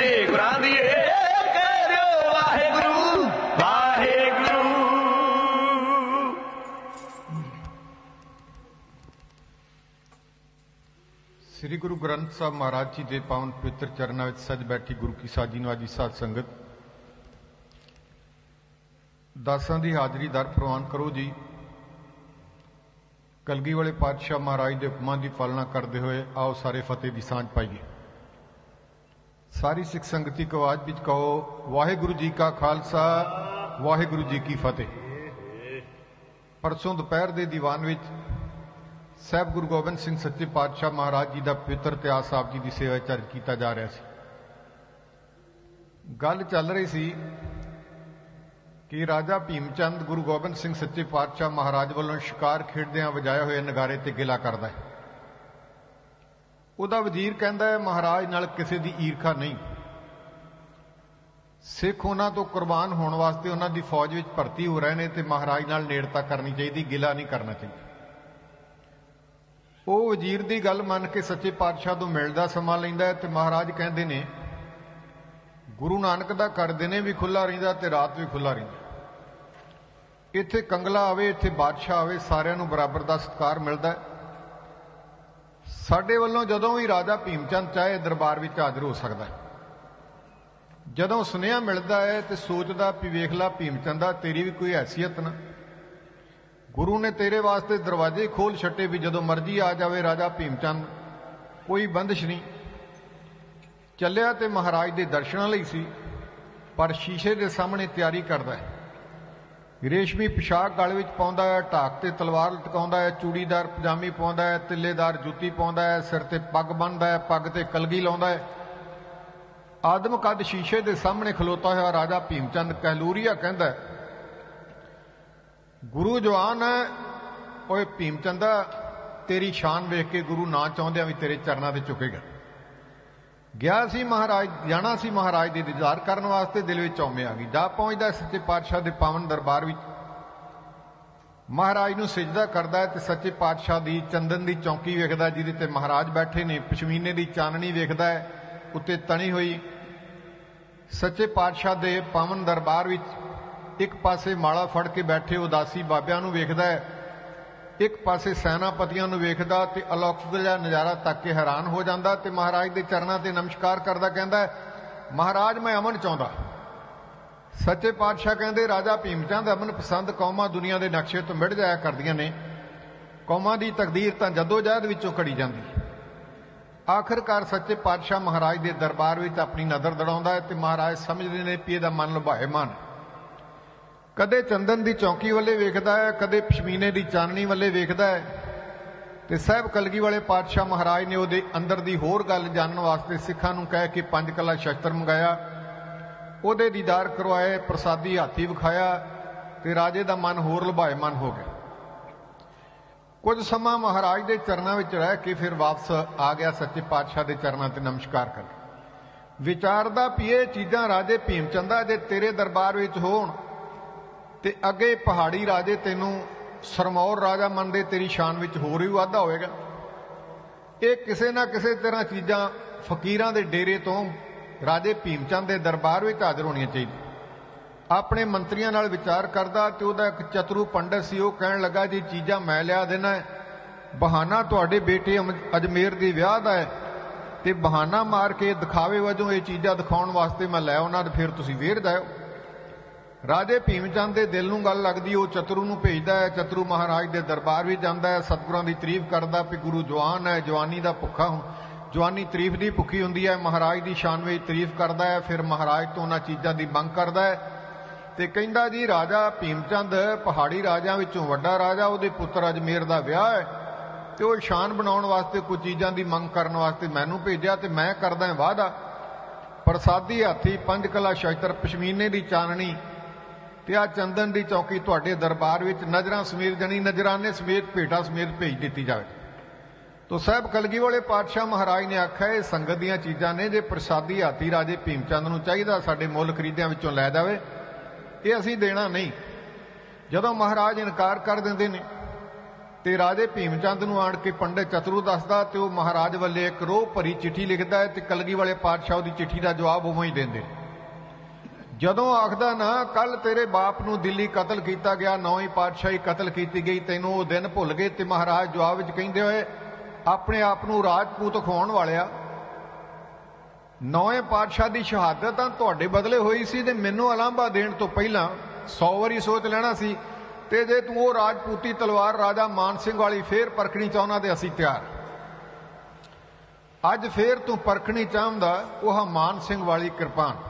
ਸੰਗ ਗੁਰਾਂ ਦੀ ਏ ਕਹਿ ਵਾਹਿਗੁਰੂ ਵਾਹਿਗੁਰੂ। ਸ੍ਰੀ ਗੁਰੂ ਗ੍ਰੰਥ ਸਾਹਿਬ ਮਹਾਰਾਜ ਜੀ ਦੇ ਪਾਵਨ ਪਵਿੱਤਰ ਚਰਨਾਂ ਵਿੱਚ ਸਜ ਬੈਠੀ ਗੁਰੂ ਕੀ ਸਾਜੀ ਨਵਾਜੀ ਸਾਧ ਸੰਗਤ ਦਾਸਾਂ ਦੀ ਹਾਜ਼ਰੀ ਦਰ ਪ੍ਰਵਾਨ ਕਰੋ ਜੀ। ਕਲਗੀ ਵਾਲੇ ਪਾਤਸ਼ਾਹ ਮਹਾਰਾਜ ਦੇ ਹੁਕਮਾਂ ਦੀ ਪਾਲਣਾ ਕਰਦੇ ਹੋਏ ਆਓ ਸਾਰੇ ਫਤਿਹ ਦੀ ਸਾਂਝ ਪਾਈਏ। ਸਾਰੀ ਸਿੱਖ ਸੰਗਤੀ ਕੋ ਆਵਾਜ਼ ਵਿੱਚ ਕਹੋ, ਵਾਹਿਗੁਰੂ ਜੀ ਕਾ ਖਾਲਸਾ, ਵਾਹਿਗੁਰੂ ਜੀ ਕੀ ਫਤਿਹ। ਪਰਸੋਂ ਦੁਪਹਿਰ ਦੇ ਦੀਵਾਨ ਵਿੱਚ ਸਾਹਿਬ ਗੁਰੂ ਗੋਬਿੰਦ ਸਿੰਘ ਸੱਚੇ ਪਾਤਸ਼ਾਹ ਮਹਾਰਾਜ ਜੀ ਦਾ ਪਵਿੱਤਰ ਇਤਿਹਾਸ ਸਾਹਿਬ ਜੀ ਦੀ ਸੇਵਾ ਵਿੱਚ ਕੀਤਾ ਜਾ ਰਿਹਾ ਸੀ। ਗੱਲ ਚੱਲ ਰਹੀ ਸੀ ਕਿ ਰਾਜਾ ਭੀਮਚੰਦ ਗੁਰੂ ਗੋਬਿੰਦ ਸਿੰਘ ਸੱਚੇ ਪਾਤਸ਼ਾਹ ਮਹਾਰਾਜ ਵੱਲੋਂ ਸ਼ਿਕਾਰ ਖੇਡਦਿਆਂ ਵਜਾਏ ਹੋਏ ਨਗਾਰੇ ਤੇ ਗਿਲਾ ਕਰਦਾ ਹੈ। ਉਹਦਾ ਵਜ਼ੀਰ ਕਹਿੰਦਾ ਹੈ, ਮਹਾਰਾਜ ਨਾਲ ਕਿਸੇ ਦੀ ਈਰਖਾ ਨਹੀਂ। ਸਿੱਖ ਉਹਨਾਂ ਤੋਂ ਕੁਰਬਾਨ ਹੋਣ ਵਾਸਤੇ ਉਹਨਾਂ ਦੀ ਫੌਜ ਵਿੱਚ ਭਰਤੀ ਹੋ ਰਹੇ ਨੇ ਤੇ ਮਹਾਰਾਜ ਨਾਲ ਨੇੜਤਾ ਕਰਨੀ ਚਾਹੀਦੀ, ਗਿਲਾ ਨਹੀਂ ਕਰਨਾ ਚਾਹੀਦਾ। ਉਹ ਵਜ਼ੀਰ ਦੀ ਗੱਲ ਮੰਨ ਕੇ ਸੱਚੇ ਪਾਤਸ਼ਾਹ ਤੋਂ ਮਿਲਦਾ ਸਮਾਂ ਲੈਂਦਾ ਹੈ ਤੇ ਮਹਾਰਾਜ ਕਹਿੰਦੇ ਨੇ, ਗੁਰੂ ਨਾਨਕ ਦਾ ਘਰ ਦਿਨੇ ਵੀ ਖੁੱਲਾ ਰਹਿੰਦਾ ਤੇ ਰਾਤ ਵੀ ਖੁੱਲਾ ਰਹਿੰਦਾ। ਇੱਥੇ ਕੰਗਲਾ ਆਵੇ, ਇੱਥੇ ਬਾਦਸ਼ਾਹ ਆਵੇ, ਸਾਰਿਆਂ ਨੂੰ ਬਰਾਬਰ ਦਾ ਸਤਿਕਾਰ ਮਿਲਦਾ ਹੈ। ਸਾਡੇ ਵੱਲੋਂ ਜਦੋਂ ਵੀ ਰਾਜਾ ਭੀਮਚੰਦ ਚਾਹੇ ਦਰਬਾਰ ਵਿੱਚ ਹਾਜ਼ਰ ਹੋ ਸਕਦਾ ਹੈ, ਜਦੋਂ ਸੁਨੇਹਾ ਮਿਲਦਾ ਹੈ ਤੇ ਸੋਚਦਾ ਵੀ ਵੇਖ ਲੈ ਭੀਮਚੰਦਾ ਤੇਰੀ ਵੀ ਕੋਈ ਹੈਸੀਅਤ ਨਾ। ਗੁਰੂ ਨੇ ਤੇਰੇ ਵਾਸਤੇ ਦਰਵਾਜ਼ੇ ਖੋਲ ਛੱਟੇ ਵੀ ਜਦੋਂ ਮਰਜ਼ੀ ਆ ਜਾਵੇ ਰਾਜਾ ਭੀਮਚੰਦ, ਕੋਈ ਬੰਦਸ਼ ਨਹੀਂ। ਚੱਲਿਆ ਤੇ ਮਹਾਰਾਜ ਦੇ ਦਰਸ਼ਨਾਂ ਲਈ ਸੀ, ਪਰ ਸ਼ੀਸ਼ੇ ਦੇ ਸਾਹਮਣੇ ਤਿਆਰੀ ਕਰਦਾ ਹੈ। ਰੇਸ਼ਮੀ ਪੋਸ਼ਾਕ ਗਲ ਵਿੱਚ ਪਾਉਂਦਾ ਹੈ, ਢਾਕ ਤੇ ਤਲਵਾਰ ਲਟਕਾਉਂਦਾ ਹੈ, ਚੂੜੀਦਾਰ ਪਜਾਮੀ ਪਾਉਂਦਾ ਹੈ, ਤਿੱਲੇਦਾਰ ਜੁੱਤੀ ਪਾਉਂਦਾ ਹੈ, ਸਿਰ ਤੇ ਪੱਗ ਬੰਨਦਾ ਹੈ, ਪੱਗ ਤੇ ਕਲਗੀ ਲਾਉਂਦਾ ਹੈ। ਆਦਮ ਕੱਦ ਸ਼ੀਸ਼ੇ ਦੇ ਸਾਹਮਣੇ ਖਲੋਤਾ ਹੋਇਆ ਰਾਜਾ ਭੀਮਚੰਦ ਕਹਿਲੂਰੀਆ ਕਹਿੰਦਾ ਗੁਰੂ ਜਵਾਨ ਹੈ, ਓਏ ਭੀਮਚੰਦਾ, ਤੇਰੀ ਸ਼ਾਨ ਵੇਖ ਕੇ ਗੁਰੂ ਨਾ ਚਾਹੁੰਦਿਆਂ ਵੀ ਤੇਰੇ ਚਰਨਾਂ ਤੇ ਝੁਕੇਗਾ ਗਿਆ ਸੀ ਮਹਾਰਾਜ, ਜਾਣਾ ਸੀ ਮਹਾਰਾਜ ਦੇ ਦੀਦਾਰ ਕਰਨ ਵਾਸਤੇ, ਦਿਲ ਵਿੱਚ ਚੌਮੇ ਆ ਗਈ। ਜਾ ਪਹੁੰਚਦਾ ਸੱਚੇ ਪਾਤਸ਼ਾਹ ਦੇ ਪਾਵਨ ਦਰਬਾਰ ਵਿੱਚ। ਮਹਾਰਾਜ ਨੂੰ ਸਜਦਾ ਕਰਦਾ ਹੈ ਤੇ ਸੱਚੇ ਪਾਤਸ਼ਾਹ ਦੀ ਚੰਦਨ ਦੀ ਚੌਂਕੀ ਵੇਖਦਾ, ਜਿਹਦੇ ਤੇ ਮਹਾਰਾਜ ਬੈਠੇ ਨੇ, ਪਸ਼ਮੀਨੇ ਦੀ ਚਾਨਣੀ ਵੇਖਦਾ ਉੱਤੇ ਤਣੀ ਹੋਈ। ਸੱਚੇ ਪਾਤਸ਼ਾਹ ਦੇ ਪਾਵਨ ਦਰਬਾਰ ਵਿੱਚ ਇੱਕ ਪਾਸੇ ਮਾਲਾ ਫੜ ਕੇ ਬੈਠੇ ਉਦਾਸੀ ਬਾਬਿਆਂ ਨੂੰ ਵੇਖਦਾ ਹੈ ਇੱਕ ਪਾਸੇ ਸੈਨਾਪਤੀਆਂ ਨੂੰ ਵੇਖਦਾ ਤੇ ਅਲੌਕਿਕ ਜਿਹਾ ਨਜ਼ਾਰਾ ਤੱਕ ਕੇ ਹੈਰਾਨ ਹੋ ਜਾਂਦਾ ਤੇ ਮਹਾਰਾਜ ਦੇ ਚਰਨਾਂ ਤੇ ਨਮਸਕਾਰ ਕਰਦਾ ਕਹਿੰਦਾ, ਮਹਾਰਾਜ, ਮੈਂ ਅਮਨ ਚਾਹੁੰਦਾ। ਸੱਚੇ ਪਾਤਸ਼ਾਹ ਕਹਿੰਦੇ, ਰਾਜਾ ਭੀਮ ਚੰਦ ਅਮਨ ਪਸੰਦ ਕੌਮਾਂ ਦੁਨੀਆ ਦੇ ਨਕਸ਼ੇ ਤੋਂ ਮਿਟ ਜਾਇਆ ਕਰਦੀਆਂ ਨੇ। ਕੌਮਾਂ ਦੀ ਤਕਦੀਰ ਤਾਂ ਜਦੋ ਜਹਿਦ ਵਿੱਚੋਂ ਘੜੀ ਜਾਂਦੀ। ਆਖਰਕਾਰ ਸੱਚੇ ਪਾਤਸ਼ਾਹ ਮਹਾਰਾਜ ਦੇ ਦਰਬਾਰ ਵਿੱਚ ਆਪਣੀ ਨਜ਼ਰ ਦੜਾਉਂਦਾ ਹੈ ਤੇ ਮਹਾਰਾਜ ਸਮਝਦੇ ਨੇ ਕਿ ਇਹਦਾ ਮਨ ਲੁਭਾਏ ਮਨ ਕਦੇ ਚੰਦਨ ਦੀ ਚੌਂਕੀ ਵੱਲੇ ਵੇਖਦਾ ਹੈ, ਕਦੇ ਪਸ਼ਮੀਨੇ ਦੀ ਚਾਨਣੀ ਵੱਲੇ ਵੇਖਦਾ ਹੈ। ਤੇ ਸਾਹਿਬ ਕਲਗੀ ਵਾਲੇ ਪਾਤਸ਼ਾਹ ਮਹਾਰਾਜ ਨੇ ਉਹਦੇ ਅੰਦਰ ਦੀ ਹੋਰ ਗੱਲ ਜਾਣਨ ਵਾਸਤੇ ਸਿੱਖਾਂ ਨੂੰ ਕਹਿ ਕੇ ਪੰਜ ਕਲਾ ਸ਼ਸਤਰ ਮੰਗਾਇਆ। ਉਹਦੇ ਦੀਦਾਰ ਕਰਵਾਏ, ਪ੍ਰਸਾਦੀ ਹਾਥੀ ਵਿਖਾਇਆ ਤੇ ਰਾਜੇ ਦਾ ਮਨ ਹੋਰ ਲੁਭਾਏ ਮਨ ਹੋ ਗਿਆ। ਕੁਝ ਸਮਾਂ ਮਹਾਰਾਜ ਦੇ ਚਰਨਾਂ ਵਿੱਚ ਰਹਿ ਕੇ ਫਿਰ ਵਾਪਸ ਆ ਗਿਆ ਸੱਚੇ ਪਾਤਸ਼ਾਹ ਦੇ ਚਰਨਾਂ ਤੇ ਨਮਸਕਾਰ ਕਰ ਵਿਚਾਰਦਾ ਪੀਏ ਚੀਜ਼ਾਂ ਰਾਜੇ ਭੀਮ ਚੰਦਾ ਜੇ ਤੇਰੇ ਦਰਬਾਰ ਵਿੱਚ ਹੋਣ ਤੇ ਅੱਗੇ ਪਹਾੜੀ ਰਾਜੇ ਤੈਨੂੰ ਸਰਮੌਰ ਰਾਜਾ ਮੰਨਦੇ, ਤੇਰੀ ਸ਼ਾਨ ਵਿੱਚ ਹੋਰ ਵੀ ਵਾਧਾ ਹੋਵੇਗਾ। ਇਹ ਕਿਸੇ ਨਾ ਕਿਸੇ ਤਰ੍ਹਾਂ ਚੀਜ਼ਾਂ ਫਕੀਰਾਂ ਦੇ ਡੇਰੇ ਤੋਂ ਰਾਜੇ ਭੀਮ ਚੰਦ ਦੇ ਦਰਬਾਰ ਵਿੱਚ ਹਾਜ਼ਰ ਹੋਣੀਆਂ ਚਾਹੀਦੀਆਂ। ਆਪਣੇ ਮੰਤਰੀਆਂ ਨਾਲ ਵਿਚਾਰ ਕਰਦਾ ਤੇ ਉਹਦਾ ਇੱਕ ਚਤਰੂ ਪੰਡਤ ਸੀ, ਉਹ ਕਹਿਣ ਲੱਗਾ, ਜੀ ਚੀਜ਼ਾਂ ਮੈਂ ਲਿਆ ਦੇਣਾ ਬਹਾਨਾ ਤੁਹਾਡੇ ਬੇਟੇ ਅਮ- ਅਜਮੇਰ ਦੀ ਵਿਆਹ ਦਾ ਹੈ, ਤੇ ਬਹਾਨਾ ਮਾਰ ਕੇ ਦਿਖਾਵੇ ਵਜੋਂ ਇਹ ਚੀਜ਼ਾਂ ਦਿਖਾਉਣ ਵਾਸਤੇ ਮੈਂ ਲੈ ਆਉਣਾ ਤੇ ਫਿਰ ਤੁਸੀਂ ਵੇਰ ਜਾਇਓ। ਰਾਜੇ ਭੀਮ ਚੰਦ ਦੇ ਦਿਲ ਨੂੰ ਗੱਲ ਲੱਗਦੀ, ਉਹ ਚਤਰੂ ਨੂੰ ਭੇਜਦਾ ਹੈ। ਚਤਰੂ ਮਹਾਰਾਜ ਦੇ ਦਰਬਾਰ ਵੀ ਜਾਂਦਾ ਹੈ। ਸਤਿਗੁਰਾਂ ਦੀ ਤਾਰੀਫ ਕਰਦਾ ਵੀ ਗੁਰੂ ਜਵਾਨ ਹੈ, ਜਵਾਨੀ ਦਾ ਭੁੱਖਾ ਹੂੰ। ਜਵਾਨੀ ਤਾਰੀਫ ਦੀ ਭੁੱਖੀ ਹੁੰਦੀ ਹੈ। ਮਹਾਰਾਜ ਦੀ ਸ਼ਾਨ ਵਿੱਚ ਤਾਰੀਫ ਕਰਦਾ ਹੈ। ਫਿਰ ਮਹਾਰਾਜ ਤੋਂ ਉਹਨਾਂ ਚੀਜ਼ਾਂ ਦੀ ਮੰਗ ਕਰਦਾ ਹੈ। ਤੇ ਕਹਿੰਦਾ ਜੀ, ਰਾਜਾ ਭੀਮ ਚੰਦ ਪਹਾੜੀ ਰਾਜਿਆਂ ਵਿੱਚੋਂ ਵੱਡਾ ਰਾਜਾ, ਉਹਦੇ ਪੁੱਤਰ ਅਜਮੇਰ ਦਾ ਵਿਆਹ ਹੈ ਤੇ ਉਹ ਸ਼ਾਨ ਬਣਾਉਣ ਵਾਸਤੇ ਕੁਝ ਚੀਜ਼ਾਂ ਦੀ ਮੰਗ ਕਰਨ ਵਾਸਤੇ ਮੈਨੂੰ ਭੇਜਿਆ ਤੇ ਮੈਂ ਕਰਦਾ ਵਾਅਦਾ। ਪ੍ਰਸਾਦੀ ਹਾਥੀ, ਪੰਜ ਕਲਾ ਸ਼ਸਤਰ, ਪਸ਼ਮੀਨੇ ਦੀ ਚਾਨਣੀ ਤੇ ਆ ਚੰਦਨ ਦੀ ਚੌਕੀ ਤੁਹਾਡੇ ਦਰਬਾਰ ਵਿੱਚ ਨਜ਼ਰਾਂ ਸਮੇਤ ਜਣੀ ਨਜ਼ਰਾਨੇ ਸਮੇਤ ਭੇਟਾ ਸਮੇਤ ਭੇਜ ਦਿੱਤੀ ਜਾਵੇ। ਤੋ ਸਾਹਿਬ ਕਲਗੀ ਵਾਲੇ ਪਾਤਸ਼ਾਹ ਮਹਾਰਾਜ ਨੇ ਆਖਿਆ, ਇਹ ਸੰਗਤ ਦੀਆਂ ਚੀਜ਼ਾਂ ਨੇ ਜੇ ਪ੍ਰਸਾਦੀ ਹਾਥੀ ਰਾਜੇ ਭੀਮ ਚੰਦ ਨੂੰ ਚਾਹੀਦਾ, ਸਾਡੇ ਮੁੱਲ ਖਰੀਦਿਆਂ ਵਿੱਚੋਂ ਲੈ ਜਾਵੇ, ਇਹ ਅਸੀਂ ਦੇਣਾ ਨਹੀਂ। ਜਦੋਂ ਮਹਾਰਾਜ ਇਨਕਾਰ ਕਰ ਦਿੰਦੇ ਨੇ ਤੇ ਰਾਜੇ ਭੀਮ ਚੰਦ ਨੂੰ ਆਣ ਕੇ ਪੰਡਿਤ ਚਤਰੂ ਦੱਸਦਾ ਤੇ ਉਹ ਮਹਾਰਾਜ ਵੱਲੇ ਇੱਕ ਰੋਹ ਭਰੀ ਚਿੱਠੀ ਲਿਖਦਾ ਹੈ ਤੇ ਕਲਗੀ ਵਾਲੇ ਪਾਤਸ਼ਾਹ ਉਹਦੀ ਚਿੱਠੀ ਦਾ ਜਵਾਬ ਉਵੇਂ ਹੀ ਦਿੰਦੇ ਨੇ। ਜਦੋਂ ਆਖਦਾ, ਨਾ ਕੱਲ ਤੇਰੇ ਬਾਪ ਨੂੰ ਦਿੱਲੀ ਕਤਲ ਕੀਤਾ ਗਿਆ, ਨੌਵੀਂ ਪਾਤਸ਼ਾਹੀ ਕਤਲ ਕੀਤੀ ਗਈ, ਤੈਨੂੰ ਉਹ ਦਿਨ ਭੁੱਲ ਗਏ? ਤੇ ਮਹਾਰਾਜ ਜਵਾਬ ਵਿੱਚ ਕਹਿੰਦੇ ਹੋਏ, ਆਪਣੇ ਆਪ ਨੂੰ ਰਾਜਪੂਤ ਖਵਾਉਣ ਵਾਲਿਆ। ਨੌਵੇਂ ਪਾਤਸ਼ਾਹ ਦੀ ਸ਼ਹਾਦਤ ਤਾਂ ਤੁਹਾਡੇ ਬਦਲੇ ਹੋਈ ਸੀ ਤੇ ਮੈਨੂੰ ਅਲਾਂਭਾ ਦੇਣ ਤੋਂ ਪਹਿਲਾਂ 100 ਵਾਰੀ ਸੋਚ ਲੈਣਾ ਸੀ ਤੇ ਜੇ ਤੂੰ ਉਹ ਰਾਜਪੂਤੀ ਤਲਵਾਰ ਰਾਜਾ ਮਾਨ ਸਿੰਘ ਵਾਲੀ ਫੇਰ ਪਰਖਣੀ ਚਾਹੁੰਦਾ ਤੇ ਅਸੀਂ ਤਿਆਰ। ਅੱਜ ਫੇਰ ਤੂੰ ਪਰਖਣੀ ਚਾਹੁੰਦਾ, ਉਹ ਮਾਨ ਸਿੰਘ ਵਾਲੀ ਕਿਰਪਾਨ।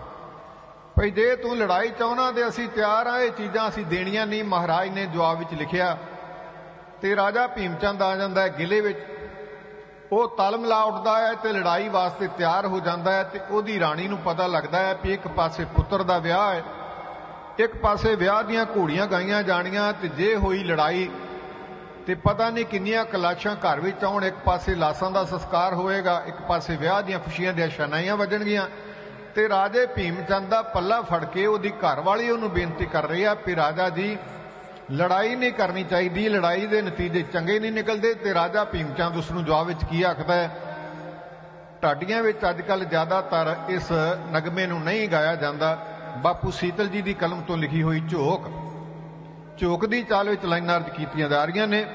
ਭਈ ਜੇ ਤੂੰ ਲੜਾਈ ਚਾਹੁੰਦਾ ਤੇ ਅਸੀਂ ਤਿਆਰ ਆ, ਇਹ ਚੀਜ਼ਾਂ ਅਸੀਂ ਦੇਣੀਆਂ ਨਹੀਂ। ਮਹਾਰਾਜ ਨੇ ਜਵਾਬ ਵਿੱਚ ਲਿਖਿਆ, ਤੇ ਰਾਜਾ ਭੀਮਚੰਦ ਆ ਜਾਂਦਾ ਹੈ ਗਿਲੇ ਵਿੱਚ। ਉਹ ਤਲ ਲਾ ਉੱਠਦਾ ਹੈ ਤੇ ਲੜਾਈ ਵਾਸਤੇ ਤਿਆਰ ਹੋ ਜਾਂਦਾ ਹੈ ਤੇ ਉਹਦੀ ਰਾਣੀ ਨੂੰ ਪਤਾ ਲੱਗਦਾ ਹੈ ਕਿ ਇੱਕ ਪਾਸੇ ਪੁੱਤਰ ਦਾ ਵਿਆਹ ਹੈ। ਇੱਕ ਪਾਸੇ ਵਿਆਹ ਦੀਆਂ ਘੋੜੀਆਂ ਗਾਈਆਂ ਜਾਣੀਆਂ ਤੇ ਜੇ ਹੋਈ ਲੜਾਈ ਤੇ ਪਤਾ ਨਹੀਂ ਕਿੰਨੀਆਂ ਕਲਾਸ਼ਾਂ ਘਰ ਵਿੱਚ ਆਉਣ, ਇੱਕ ਪਾਸੇ ਲਾਸਾਂ ਦਾ ਸੰਸਕਾਰ ਹੋਏਗਾ, ਇੱਕ ਪਾਸੇ ਵਿਆਹ ਦੀਆਂ ਖੁਸ਼ੀਆਂ ਦੀਆਂ ਸ਼ਨਾਈਆਂ ਵੱਜਣਗੀਆਂ। ਤੇ ਰਾਜੇ ਭੀਮ ਚੰਦ ਦਾ ਪੱਲਾ ਫੜ ਕੇ ਉਹਦੀ ਘਰਵਾਲੀ ਉਹਨੂੰ ਬੇਨਤੀ ਕਰ ਰਹੀ ਆ ਕਿ ਰਾਜਾ ਜੀ, ਲੜਾਈ ਨਹੀਂ ਕਰਨੀ ਚਾਹੀਦੀ, ਲੜਾਈ ਦੇ ਨਤੀਜੇ ਚੰਗੇ ਨਹੀਂ ਨਿਕਲਦੇ ਤੇ ਰਾਜਾ ਭੀਮ ਚੰਦ ਉਸ ਨੂੰ ਜਵਾਬ ਵਿੱਚ ਕੀ ਆਖਦਾ ਹੈ? ਢਾਡੀਆਂ ਵਿੱਚ ਅੱਜ ਕੱਲ ਜ਼ਿਆਦਾਤਰ ਇਸ ਨਗਮੇ ਨੂੰ ਨਹੀਂ ਗਾਇਆ ਜਾਂਦਾ। ਬਾਪੂ ਸੀਤਲ ਜੀ ਦੀ ਕਲਮ ਤੋਂ ਲਿਖੀ ਹੋਈ ਝੋਕ। ਝੋਕ ਦੀ ਚਾਲ ਵਿੱਚ ਲਾਈਨਾਂ ਅਰਜ ਕੀਤੀਆਂ ਜਾ ਰਹੀਆਂ ਨੇ।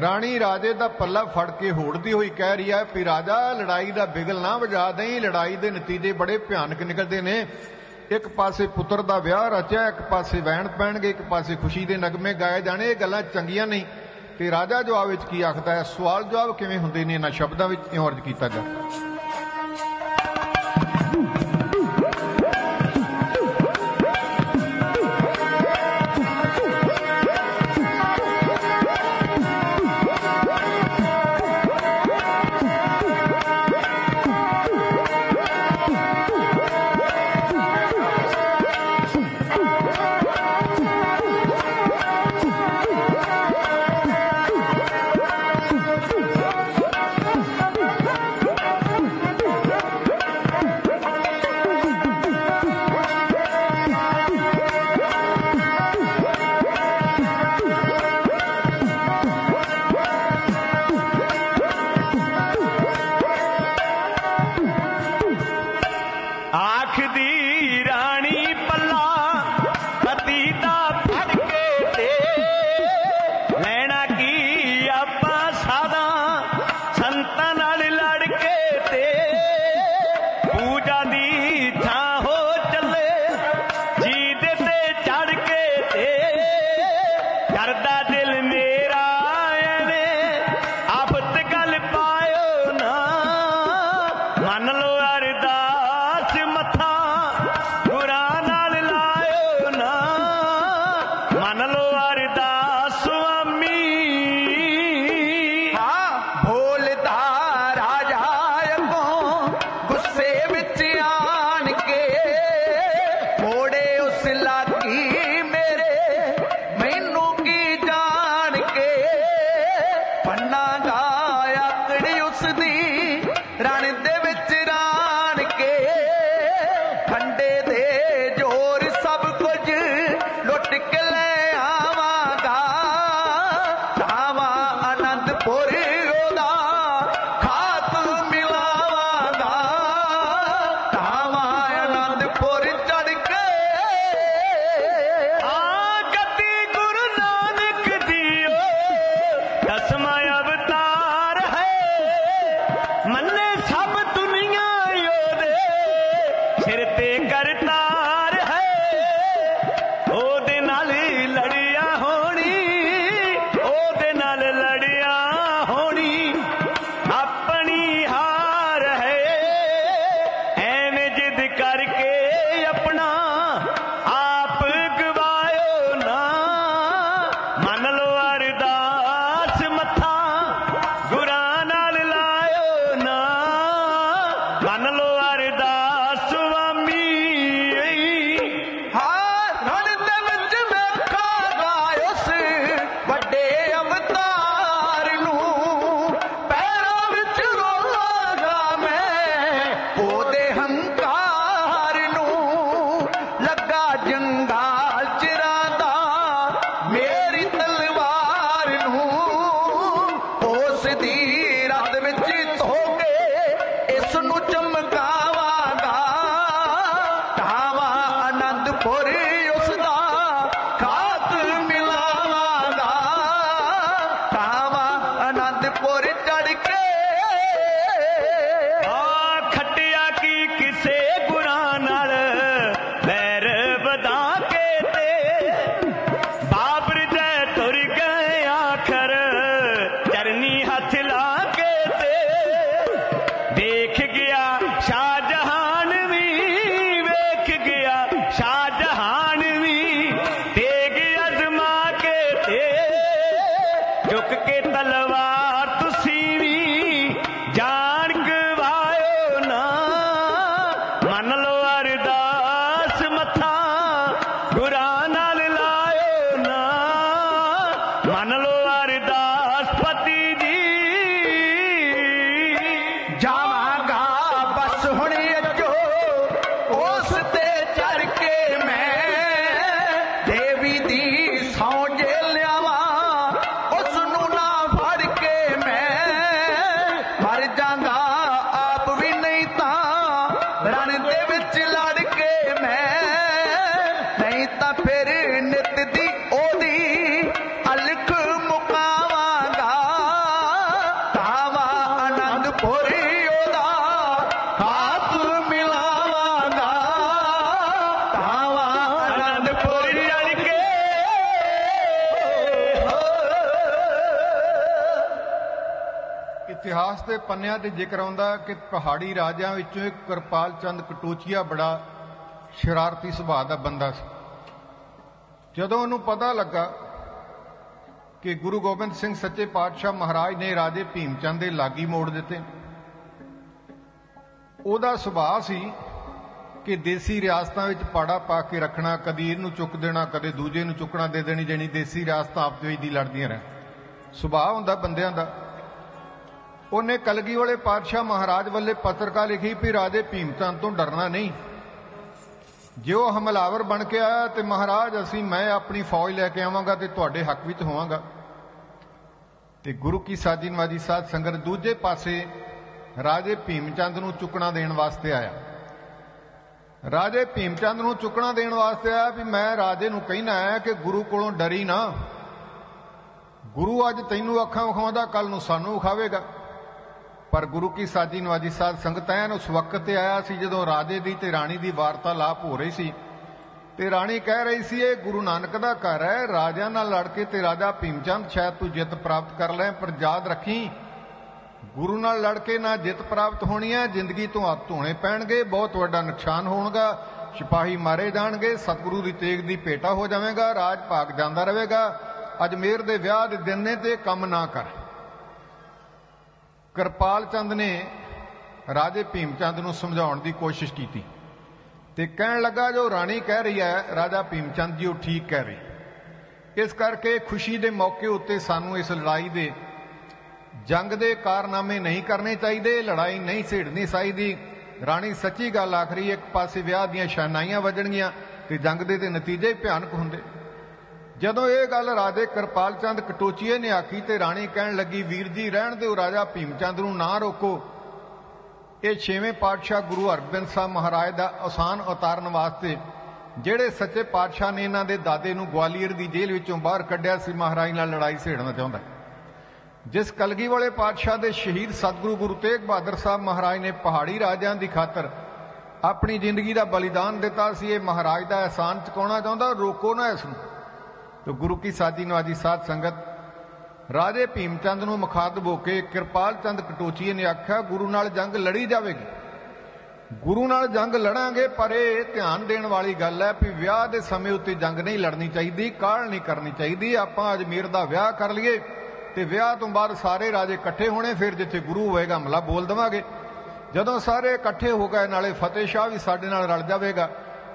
ਰਾਣੀ ਰਾਜੇ ਦਾ ਪੱਲਾ ਫੜ ਕੇ ਹੋੜਦੀ ਹੋਈ ਕਹਿ ਰਹੀ ਹੈ ਵੀ ਰਾਜਾ, ਲੜਾਈ ਦਾ ਬਿਗਲ ਨਾ ਵਜਾ ਦੇਈ, ਲੜਾਈ ਦੇ ਨਤੀਜੇ ਬੜੇ ਭਿਆਨਕ ਨਿਕਲਦੇ ਨੇ। ਇੱਕ ਪਾਸੇ ਪੁੱਤਰ ਦਾ ਵਿਆਹ ਰਚਿਆ, ਇੱਕ ਪਾਸੇ ਵਹਿਣ ਪੈਣਗੇ, ਇੱਕ ਪਾਸੇ ਖੁਸ਼ੀ ਦੇ ਨਗਮੇ ਗਾਏ ਜਾਣੇ, ਇਹ ਗੱਲਾਂ ਚੰਗੀਆਂ ਨਹੀਂ। ਤੇ ਰਾਜਾ ਜਵਾਬ ਵਿੱਚ ਕੀ ਆਖਦਾ ਹੈ? ਸਵਾਲ ਜਵਾਬ ਕਿਵੇਂ ਹੁੰਦੇ ਨੇ ਇਹਨਾਂ ਸ਼ਬਦਾਂ ਵਿੱਚ? ਇਉਂ ਅਰਜ ਕੀਤਾ ਜਾਂਦਾ ਪੰਨਿਆਂ ਤੇ ਜ਼ਿਕਰ ਆਉਂਦਾ ਕਿ ਪਹਾੜੀ ਰਾਜਿਆਂ ਵਿੱਚੋਂ ਇੱਕ ਕਿਰਪਾਲ ਚੰਦ ਕਟੋਚੀਆ ਬੜਾ ਸ਼ਰਾਰਤੀ ਸੁਭਾਅ ਦਾ ਬੰਦਾ ਸੀ। ਜਦੋਂ ਉਹਨੂੰ ਪਤਾ ਲੱਗਾ ਕਿ ਗੁਰੂ ਗੋਬਿੰਦ ਸਿੰਘ ਸੱਚੇ ਪਾਤਸ਼ਾਹ ਮਹਾਰਾਜ ਨੇ ਰਾਜੇ ਭੀਮ ਚੰਦ ਦੇ ਲਾਗੀ ਮੋੜ ਦਿੱਤੇ, ਉਹਦਾ ਸੁਭਾਅ ਸੀ ਕਿ ਦੇਸੀ ਰਿਆਸਤਾਂ ਵਿੱਚ ਪਾੜਾ ਪਾ ਕੇ ਰੱਖਣਾ, ਕਦੀ ਇਹਨੂੰ ਚੁੱਕ ਦੇਣਾ, ਕਦੇ ਦੂਜੇ ਨੂੰ ਚੁੱਕਣਾ, ਦੇ ਦੇਣੀ ਜਣੀ ਦੇਸੀ ਰਿਆਸਤਾਂ ਆਪਦੇ ਵਿੱਚ ਦੀ ਲੜਦੀਆਂ ਰਹਿਣ। ਸੁਭਾਅ ਹੁੰਦਾ ਬੰਦਿਆਂ ਦਾ। ਉਹਨੇ ਕਲਗੀ ਵਾਲੇ ਪਾਤਸ਼ਾਹ ਮਹਾਰਾਜ ਵੱਲੇ ਪੱਤਰਕਾ ਲਿਖੀ ਵੀ ਰਾਜੇ ਭੀਮ ਚੰਦ ਤੋਂ ਡਰਨਾ ਨਹੀਂ। ਜੇ ਉਹ ਹਮਲਾਵਰ ਬਣ ਕੇ ਆਇਆ ਤੇ ਮਹਾਰਾਜ ਅਸੀਂ, ਮੈਂ ਆਪਣੀ ਫੌਜ ਲੈ ਕੇ ਆਵਾਂਗਾ ਤੇ ਤੁਹਾਡੇ ਹੱਕ ਵਿੱਚ ਹੋਵਾਂਗਾ। ਤੇ ਗੁਰੂ ਕੀ ਸਾਜੀ ਨਵਾਜੀ ਸਾਧ ਸੰਗਤ ਦੂਜੇ ਪਾਸੇ ਰਾਜੇ ਭੀਮ ਚੰਦ ਨੂੰ ਚੁੱਕਣਾ ਦੇਣ ਵਾਸਤੇ ਆਇਆ। ਰਾਜੇ ਭੀਮ ਚੰਦ ਨੂੰ ਚੁੱਕਣਾ ਦੇਣ ਵਾਸਤੇ ਆਇਆ ਵੀ ਮੈਂ ਰਾਜੇ ਨੂੰ ਕਹਿਣਾ ਹੈ ਕਿ ਗੁਰੂ ਕੋਲੋਂ ਡਰੀ ਨਾ। ਗੁਰੂ ਅੱਜ ਤੈਨੂੰ ਅੱਖਾਂ ਵਿਖਾਉਂਦਾ ਕੱਲ ਨੂੰ ਸਾਨੂੰ ਵਿਖਾਵੇਗਾ। ਪਰ ਗੁਰੂ ਕੀ ਸਾਜੀ ਨਵਾਜੀ ਸਾਧ ਸੰਗਤ ਐਨ ਉਸ ਵਕਤ ਤੇ ਆਇਆ ਸੀ ਜਦੋਂ ਰਾਜੇ ਦੀ ਤੇ ਰਾਣੀ ਦੀ ਵਾਰਤਾਲਾਪ ਹੋ ਰਹੀ ਸੀ। ਤੇ ਰਾਣੀ ਕਹਿ ਰਹੀ ਸੀ, ਇਹ ਗੁਰੂ ਨਾਨਕ ਦਾ ਘਰ ਹੈ, ਰਾਜਿਆਂ ਨਾਲ ਲੜ ਕੇ ਤੇ ਰਾਜਾ ਭੀਮਚੰਦ ਸ਼ਾਇਦ ਤੂੰ ਜਿੱਤ ਪ੍ਰਾਪਤ ਕਰ ਲੈ, ਪਰ ਯਾਦ ਰੱਖੀ, ਗੁਰੂ ਨਾਲ ਲੜ ਕੇ ਨਾ ਜਿੱਤ ਪ੍ਰਾਪਤ ਹੋਣੀ ਹੈ, ਜ਼ਿੰਦਗੀ ਤੋਂ ਹੱਥ ਧੋਣੇ ਪੈਣਗੇ, ਬਹੁਤ ਵੱਡਾ ਨੁਕਸਾਨ ਹੋਣਗਾ, ਸਿਪਾਹੀ ਮਾਰੇ ਜਾਣਗੇ, ਸਤਿਗੁਰੂ ਦੀ ਤੇਗ ਦੀ ਭੇਟਾ ਹੋ ਜਾਵੇਗਾ, ਰਾਜ ਭਾਗ ਜਾਂਦਾ ਰਹੇਗਾ, ਅਜਮੇਰ ਦੇ ਵਿਆਹ ਦੇ ਦਿਨ ਨੇ ਤੇ ਕੰਮ ਨਾ ਕਰ। ਕਿਰਪਾਲ ਚੰਦ ਨੇ ਰਾਜੇ ਭੀਮ ਚੰਦ ਨੂੰ ਸਮਝਾਉਣ ਦੀ ਕੋਸ਼ਿਸ਼ ਕੀਤੀ ਤੇ ਕਹਿਣ ਲੱਗਾ, ਜੋ ਰਾਣੀ ਕਹਿ ਰਹੀ ਹੈ, ਰਾਜਾ ਭੀਮ ਚੰਦ ਜੀ, ਉਹ ਠੀਕ ਕਹਿ ਰਹੀ ਇਸ ਕਰਕੇ ਖੁਸ਼ੀ ਦੇ ਮੌਕੇ ਉੱਤੇ ਸਾਨੂੰ ਇਸ ਲੜਾਈ ਦੇ ਜੰਗ ਦੇ ਕਾਰਨਾਮੇ ਨਹੀਂ ਕਰਨੇ ਚਾਹੀਦੇ, ਲੜਾਈ ਨਹੀਂ ਛੇੜਨੀ ਚਾਹੀਦੀ। ਰਾਣੀ ਸੱਚੀ ਗੱਲ ਆਖਰੀ ਇੱਕ ਪਾਸੇ ਵਿਆਹ ਦੀਆਂ ਸ਼ਾਨਾਈਆਂ ਵੱਜਣਗੀਆਂ ਤੇ ਜੰਗ ਦੇ ਤੇ ਨਤੀਜੇ ਭਿਆਨਕ ਹੁੰਦੇ। ਜਦੋਂ ਇਹ ਗੱਲ ਰਾਜੇ ਕਿਰਪਾਲ ਚੰਦ ਕਟੋਚੀਏ ਨੇ ਆਖੀ ਤੇ ਰਾਣੀ ਕਹਿਣ ਲੱਗੀ, ਵੀਰ ਜੀ, ਰਹਿਣ ਦਿਓ, ਰਾਜਾ ਭੀਮ ਚੰਦ ਨੂੰ ਨਾ ਰੋਕੋ। ਇਹ ਛੇਵੇਂ ਪਾਤਸ਼ਾਹ ਗੁਰੂ ਹਰਗੋਬਿੰਦ ਸਾਹਿਬ ਮਹਾਰਾਜ ਦਾ ਆਸਾਨ ਉਤਾਰਨ ਵਾਸਤੇ ਜਿਹੜੇ ਸੱਚੇ ਪਾਤਸ਼ਾਹ ਨੇ ਇਹਨਾਂ ਦੇ ਦਾਦੇ ਨੂੰ ਗਵਾਲੀਅਰ ਦੀ ਜੇਲ੍ਹ ਵਿੱਚੋਂ ਬਾਹਰ ਕੱਢਿਆ ਸੀ, ਮਹਾਰਾਜ ਨਾਲ ਲੜਾਈ ਛੇੜਨਾ ਚਾਹੁੰਦਾ ਜਿਸ ਕਲਗੀ ਵਾਲੇ ਪਾਤਸ਼ਾਹ ਦੇ ਸ਼ਹੀਦ ਸਤਿਗੁਰੂ ਗੁਰੂ ਤੇਗ ਬਹਾਦਰ ਸਾਹਿਬ ਮਹਾਰਾਜ ਨੇ ਪਹਾੜੀ ਰਾਜਿਆਂ ਦੀ ਖਾਤਰ ਆਪਣੀ ਜ਼ਿੰਦਗੀ ਦਾ ਬਲੀਦਾਨ ਦਿੱਤਾ ਸੀ, ਇਹ ਮਹਾਰਾਜ ਦਾ ਅਹਿਸਾਨ ਚੁਕਾਉਣਾ ਚਾਹੁੰਦਾ, ਰੋਕੋ ਨਾ ਇਸ ਨੂੰ। ਤੇ ਗੁਰੂ ਕੀ ਸਾਜੀ ਨਵਾਜੀ ਸਾਧ ਸੰਗਤ ਰਾਜੇ ਭੀਮ ਚੰਦ ਨੂੰ ਮੁਖਾਤਬ ਹੋ ਕੇ ਕਿਰਪਾਲ ਚੰਦ ਕਟੋਚੀਏ ਨੇ ਆਖਿਆ, ਗੁਰੂ ਨਾਲ ਜੰਗ ਲੜੀ ਜਾਵੇਗੀ। ਗੁਰੂ ਨਾਲ ਜੰਗ ਲੜਾਂਗੇ, ਪਰ ਇਹ ਧਿਆਨ ਦੇਣ ਵਾਲੀ ਗੱਲ ਹੈ ਕਿ ਵਿਆਹ ਦੇ ਸਮੇਂ ਉੱਤੇ ਜੰਗ ਨਹੀਂ ਲੜਨੀ ਚਾਹੀਦੀ ਕਾਹਲ ਨਹੀਂ ਕਰਨੀ ਚਾਹੀਦੀ। ਆਪਾਂ ਅਜਮੀਰ ਦਾ ਵਿਆਹ ਕਰ ਲਈਏ ਤੇ ਵਿਆਹ ਤੋਂ ਬਾਅਦ ਸਾਰੇ ਰਾਜੇ ਇਕੱਠੇ ਹੋਣੇ, ਫਿਰ ਜਿੱਥੇ ਗੁਰੂ ਹੋਏਗਾ ਹਮਲਾ ਬੋਲ ਦਵਾਂਗੇ। ਜਦੋਂ ਸਾਰੇ ਇਕੱਠੇ ਹੋ ਗਏ, ਨਾਲੇ ਫਤਿਹ ਸ਼ਾਹ ਵੀ ਸਾਡੇ ਨਾਲ ਰਲ ਜਾਵੇਗਾ।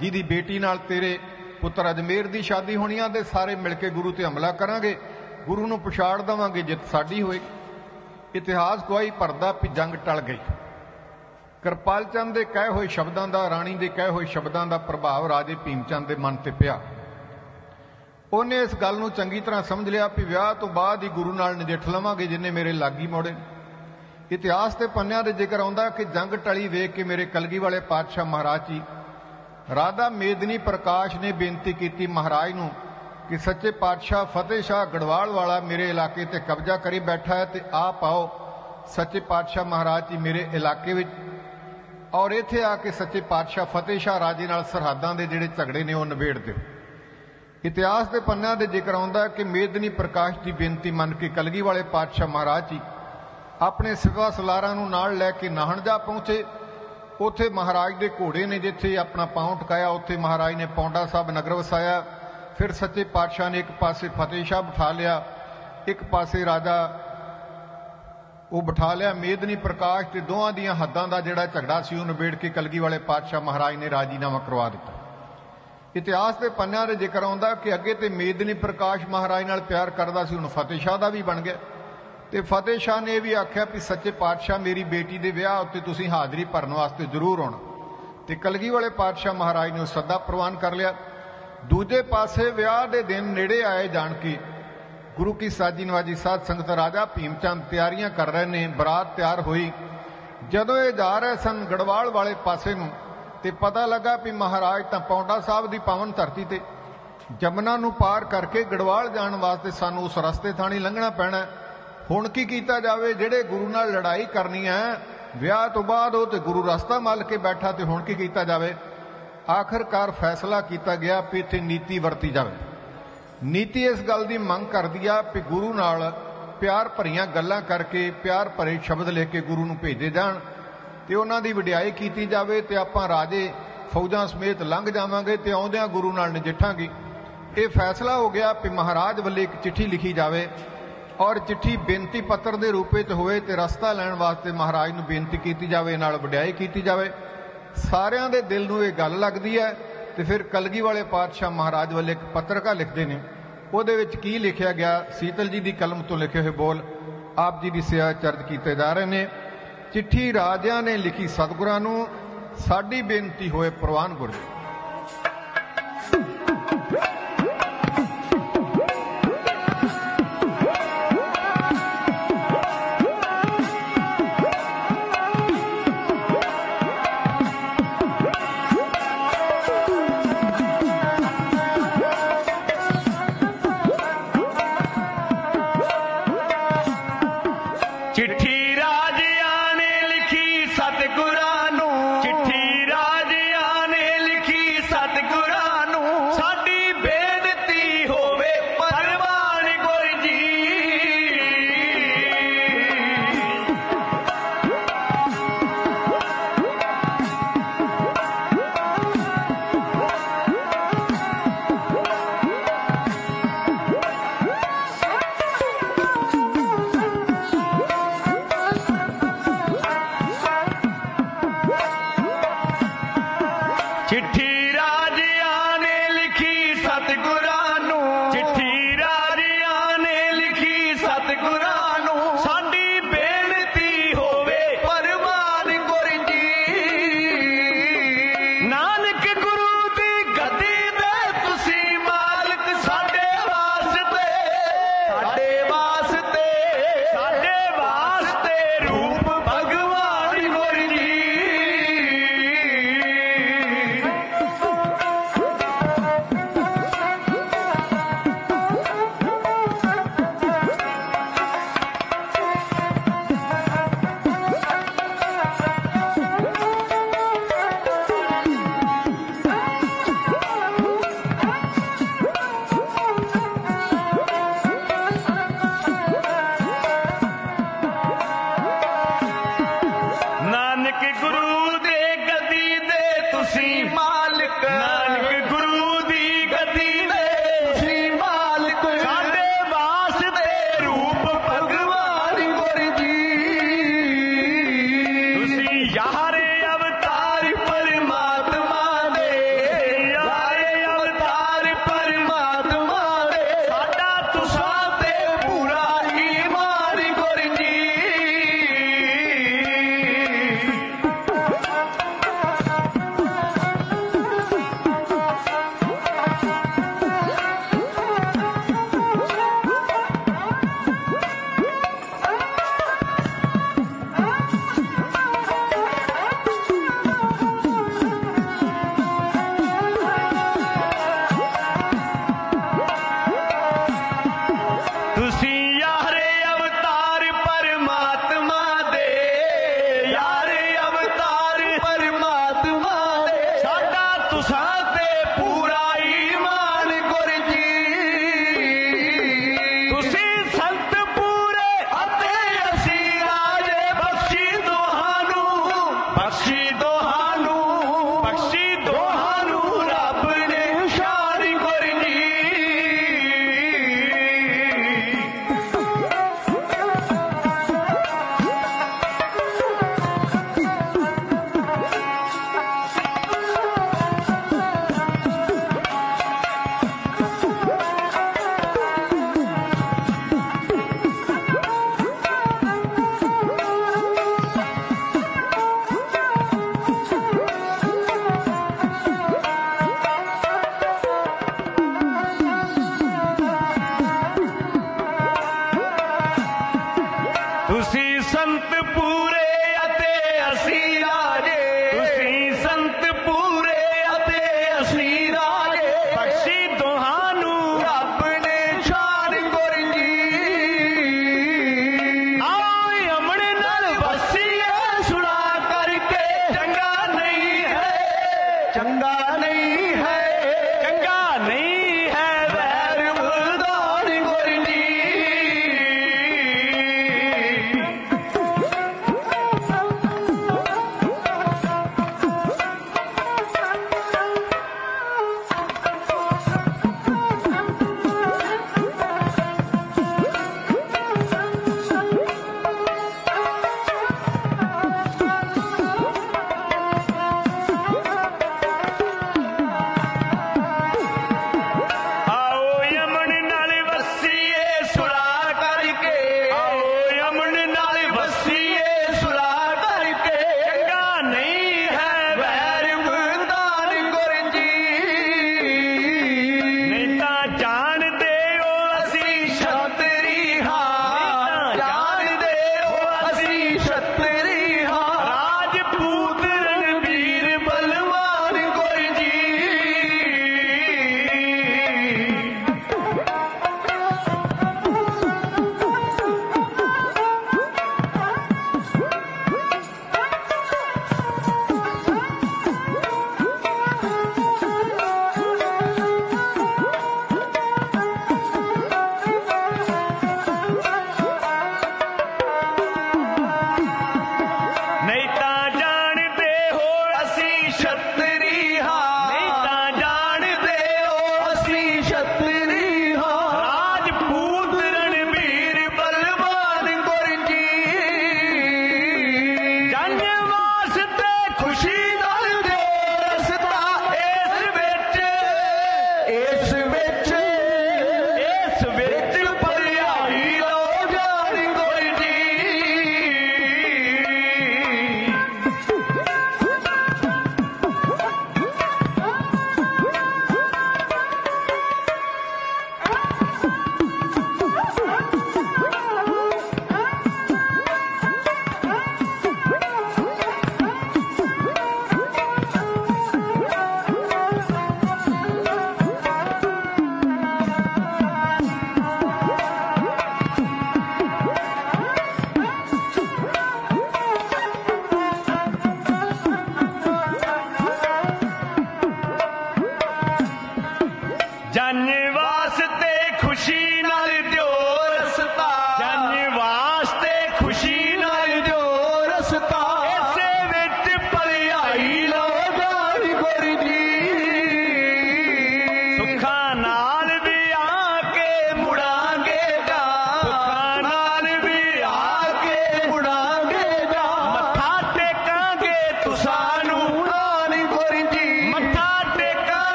ਜਿਹਦੀ ਬੇਟੀ ਨਾਲ ਤੇਰੇ ਪੁੱਤਰ ਅਜਮੇਰ ਦੀ ਸ਼ਾਦੀ ਹੋਣੀ ਆ ਤੇ ਸਾਰੇ ਮਿਲ ਕੇ ਗੁਰੂ ਤੇ ਹਮਲਾ ਕਰਾਂਗੇ। ਗੁਰੂ ਨੂੰ ਪਛਾੜ ਦਵਾਂਗੇ ਜਿੱਤ ਸਾਡੀ ਹੋਏਗੀ ਇਤਿਹਾਸ ਗਵਾਹੀ ਭਰਦਾ ਵੀ ਜੰਗ ਟਲ ਗਈ। ਕਿਰਪਾਲ ਚੰਦ ਦੇ ਕਹੇ ਹੋਏ ਸ਼ਬਦਾਂ ਦਾ, ਰਾਣੀ ਦੇ ਕਹੇ ਹੋਏ ਸ਼ਬਦਾਂ ਦਾ ਪ੍ਰਭਾਵ ਰਾਜੇ ਭੀਮ ਚੰਦ ਦੇ ਮਨ ਤੇ ਪਿਆ। ਉਹਨੇ ਇਸ ਗੱਲ ਨੂੰ ਚੰਗੀ ਤਰ੍ਹਾਂ ਸਮਝ ਲਿਆ ਕਿ ਵਿਆਹ ਤੋਂ ਬਾਅਦ ਹੀ ਗੁਰੂ ਨਾਲ ਨਜਿੱਠ ਲਵਾਂਗੇ ਜਿੰਨੇ ਮੇਰੇ ਲਾਗੀ ਮੋੜੇ। ਇਤਿਹਾਸ ਤੇ ਪੰਨਿਆਂ ਦੇ ਜ਼ਿਕਰ ਆਉਂਦਾ ਕਿ ਜੰਗ ਟਲੀ ਵੇਖ ਕੇ ਮੇਰੇ ਕਲਗੀ ਵਾਲੇ ਪਾਤਸ਼ਾਹ ਮਹਾਰਾਜ ਜੀ ਰਾਧਾ ਮੇਦਨੀ ਪ੍ਰਕਾਸ਼ ਨੇ ਬੇਨਤੀ ਕੀਤੀ ਮਹਾਰਾਜ ਨੂੰ ਕਿ ਸੱਚੇ ਪਾਤਸ਼ਾਹ ਫਤਿਹ ਸ਼ਾਹ ਗੜਵਾਲ ਵਾਲਾ ਮੇਰੇ ਇਲਾਕੇ ਤੇ ਕਬਜ਼ਾ ਕਰੀ ਬੈਠਾ ਹੈ ਤੇ ਆਪ ਆਓ। ਸੱਚੇ ਪਾਤਸ਼ਾਹ ਮਹਾਰਾਜ ਜੀ ਮੇਰੇ ਇਲਾਕੇ ਵਿੱਚ। ਔਰ ਇੱਥੇ ਆ ਕੇ ਸੱਚੇ ਪਾਤਸ਼ਾਹ ਫਤਿਹ ਸ਼ਾਹ ਰਾਜੇ ਨਾਲ ਸਰਹੱਦਾਂ ਦੇ ਜਿਹੜੇ ਝਗੜੇ ਨੇ ਉਹ ਨਿਬੇੜ ਦਿਓ। ਇਤਿਹਾਸ ਦੇ ਪੰਨਿਆਂ ਦੇ ਜ਼ਿਕਰ ਆਉਂਦਾ ਕਿ ਮੇਦਨੀ ਪ੍ਰਕਾਸ਼ ਦੀ ਬੇਨਤੀ ਮੰਨ ਕੇ ਕਲਗੀ ਵਾਲੇ ਪਾਤਸ਼ਾਹ ਮਹਾਰਾਜ ਜੀ ਆਪਣੇ ਸਿਵਾ ਸਲਾਰਾਂ ਨੂੰ ਨਾਲ ਲੈ ਕੇ ਨਾਹਣ ਜਾ ਪਹੁੰਚੇ। ਉੱਥੇ ਮਹਾਰਾਜ ਦੇ ਘੋੜੇ ਨੇ ਜਿੱਥੇ ਆਪਣਾ ਪਾਉਂ ਟਕਾਇਆ, ਉੱਥੇ ਮਹਾਰਾਜ ਨੇ ਪੌਂਡਾ ਸਾਹਿਬ ਨਗਰ ਵਸਾਇਆ। ਫਿਰ ਸੱਚੇ ਪਾਤਸ਼ਾਹ ਨੇ ਇੱਕ ਪਾਸੇ ਫਤਿਹ ਸ਼ਾਹ ਬਿਠਾ ਲਿਆ, ਇੱਕ ਪਾਸੇ ਰਾਜਾ ਉਹ ਬਿਠਾ ਲਿਆ। ਮੇਦਨੀ ਪ੍ਰਕਾਸ਼ ਤੇ ਦੋਹਾਂ ਦੀਆਂ ਹੱਦਾਂ ਦਾ ਜਿਹੜਾ ਝਗੜਾ ਸੀ, ਉਹ ਨਿਬੇੜ ਕੇ ਕਲਗੀ ਵਾਲੇ ਪਾਤਸ਼ਾਹ ਮਹਾਰਾਜ ਨੇ ਰਾਜੀਨਾਮਾ ਕਰਵਾ ਦਿੱਤਾ। ਇਤਿਹਾਸ ਦੇ ਪੰਨਿਆਂ ਦੇ ਜ਼ਿਕਰ ਆਉਂਦਾ ਕਿ ਅੱਗੇ ਤੇ ਮੇਦਨੀ ਪ੍ਰਕਾਸ਼ ਮਹਾਰਾਜ ਨਾਲ ਪਿਆਰ ਕਰਦਾ ਸੀ, ਹੁਣ ਫਤਿਹ ਸ਼ਾਹ ਦਾ ਵੀ ਬਣ ਗਿਆ। ਤੇ ਫਤਿਹ ਸ਼ਾਹ ਨੇ ਇਹ ਵੀ ਆਖਿਆ ਵੀ ਸੱਚੇ ਪਾਤਸ਼ਾਹ ਮੇਰੀ ਬੇਟੀ ਦੇ ਵਿਆਹ ਉੱਤੇ ਤੁਸੀਂ ਹਾਜ਼ਰੀ ਭਰਨ ਵਾਸਤੇ ਜ਼ਰੂਰ ਆਉਣਾ। ਤੇ ਕਲਗੀ ਵਾਲੇ ਪਾਤਸ਼ਾਹ ਮਹਾਰਾਜ ਨੂੰ ਸੱਦਾ ਪ੍ਰਵਾਨ ਕਰ ਲਿਆ। ਦੂਜੇ ਪਾਸੇ ਵਿਆਹ ਦੇ ਦਿਨ ਨੇੜੇ ਆਏ ਜਾਣ ਕੇ ਗੁਰੂ ਕੀ ਸਾਜੀ ਨਵਾਜੀ ਸਾਧ ਸੰਗਤ ਰਾਜਾ ਭੀਮਚੰਦ ਤਿਆਰੀਆਂ ਕਰ ਰਹੇ ਨੇ, ਬਰਾਤ ਤਿਆਰ ਹੋਈ। ਜਦੋਂ ਇਹ ਜਾ ਰਹੇ ਸਨ ਗੜਵਾਲ ਵਾਲੇ ਪਾਸੇ ਨੂੰ ਤੇ ਪਤਾ ਲੱਗਾ ਵੀ ਮਹਾਰਾਜ ਤਾਂ ਪੌਂਡਾ ਸਾਹਿਬ ਦੀ ਪਾਵਨ ਧਰਤੀ ਤੇ ਜਮਨਾ ਨੂੰ ਪਾਰ ਕਰਕੇ ਗੜਵਾਲ ਜਾਣ ਵਾਸਤੇ ਸਾਨੂੰ ਉਸ ਰਸਤੇ ਥਾਣੀ ਲੰਘਣਾ ਪੈਣਾ। ਹੁਣ ਕੀ ਕੀਤਾ ਜਾਵੇ? ਜਿਹੜੇ ਗੁਰੂ ਨਾਲ ਲੜਾਈ ਕਰਨੀ ਹੈ, ਵਿਆਹ ਤੋਂ ਬਾਅਦ ਉਹ ਤੇ ਗੁਰੂ ਰਸਤਾ ਮੱਲ ਕੇ ਬੈਠਾ ਤੇ ਹੁਣ ਕੀ ਕੀਤਾ ਜਾਵੇ? ਆਖਰਕਾਰ ਫੈਸਲਾ ਕੀਤਾ ਗਿਆ ਕਿ ਇੱਥੇ ਨੀਤੀ ਵਰਤੀ ਜਾਵੇ। ਨੀਤੀ ਇਸ ਗੱਲ ਦੀ ਮੰਗ ਕਰਦੀ ਆ ਕਿ ਗੁਰੂ ਨਾਲ ਪਿਆਰ ਭਰੀਆਂ ਗੱਲਾਂ ਕਰਕੇ, ਪਿਆਰ ਭਰੇ ਸ਼ਬਦ ਲਿਖ ਕੇ ਗੁਰੂ ਨੂੰ ਭੇਜੇ ਜਾਣ ਤੇ ਉਹਨਾਂ ਦੀ ਵਡਿਆਈ ਕੀਤੀ ਜਾਵੇ ਤੇ ਆਪਾਂ ਰਾਜੇ ਫੌਜਾਂ ਸਮੇਤ ਲੰਘ ਜਾਵਾਂਗੇ ਤੇ ਆਉਂਦਿਆਂ ਗੁਰੂ ਨਾਲ ਨਜਿੱਠਾਂਗੇ। ਇਹ ਫੈਸਲਾ ਹੋ ਗਿਆ ਕਿ ਮਹਾਰਾਜ ਵੱਲੇ ਇੱਕ ਚਿੱਠੀ ਲਿਖੀ ਜਾਵੇ ਔਰ ਚਿੱਠੀ ਬੇਨਤੀ ਪੱਤਰ ਦੇ ਰੂਪ ਵਿੱਚ ਹੋਵੇ ਤੇ ਰਸਤਾ ਲੈਣ ਵਾਸਤੇ ਮਹਾਰਾਜ ਨੂੰ ਬੇਨਤੀ ਕੀਤੀ ਜਾਵੇ, ਨਾਲ ਵਡਿਆਈ ਕੀਤੀ ਜਾਵੇ। ਸਾਰਿਆਂ ਦੇ ਦਿਲ ਨੂੰ ਇਹ ਗੱਲ ਲੱਗਦੀ ਹੈ ਤੇ ਫਿਰ ਕਲਗੀ ਵਾਲੇ ਪਾਤਸ਼ਾਹ ਮਹਾਰਾਜ ਵੱਲ ਇੱਕ ਪੱਤਰਕਾ ਲਿਖਦੇ ਨੇ। ਉਹਦੇ ਵਿੱਚ ਕੀ ਲਿਖਿਆ ਗਿਆ? ਸੀਤਲ ਜੀ ਦੀ ਕਲਮ ਤੋਂ ਲਿਖੇ ਹੋਏ ਬੋਲ ਆਪ ਜੀ ਦੀ ਸਿਆ ਚਰਜ ਕੀਤੇ ਜਾ ਰਹੇ ਨੇ। ਚਿੱਠੀ ਰਾਜਿਆਂ ਨੇ ਲਿਖੀ ਸਤਿਗੁਰਾਂ ਨੂੰ, ਸਾਡੀ ਬੇਨਤੀ ਹੋਏ ਪ੍ਰਵਾਨ ਗੁਰੂ।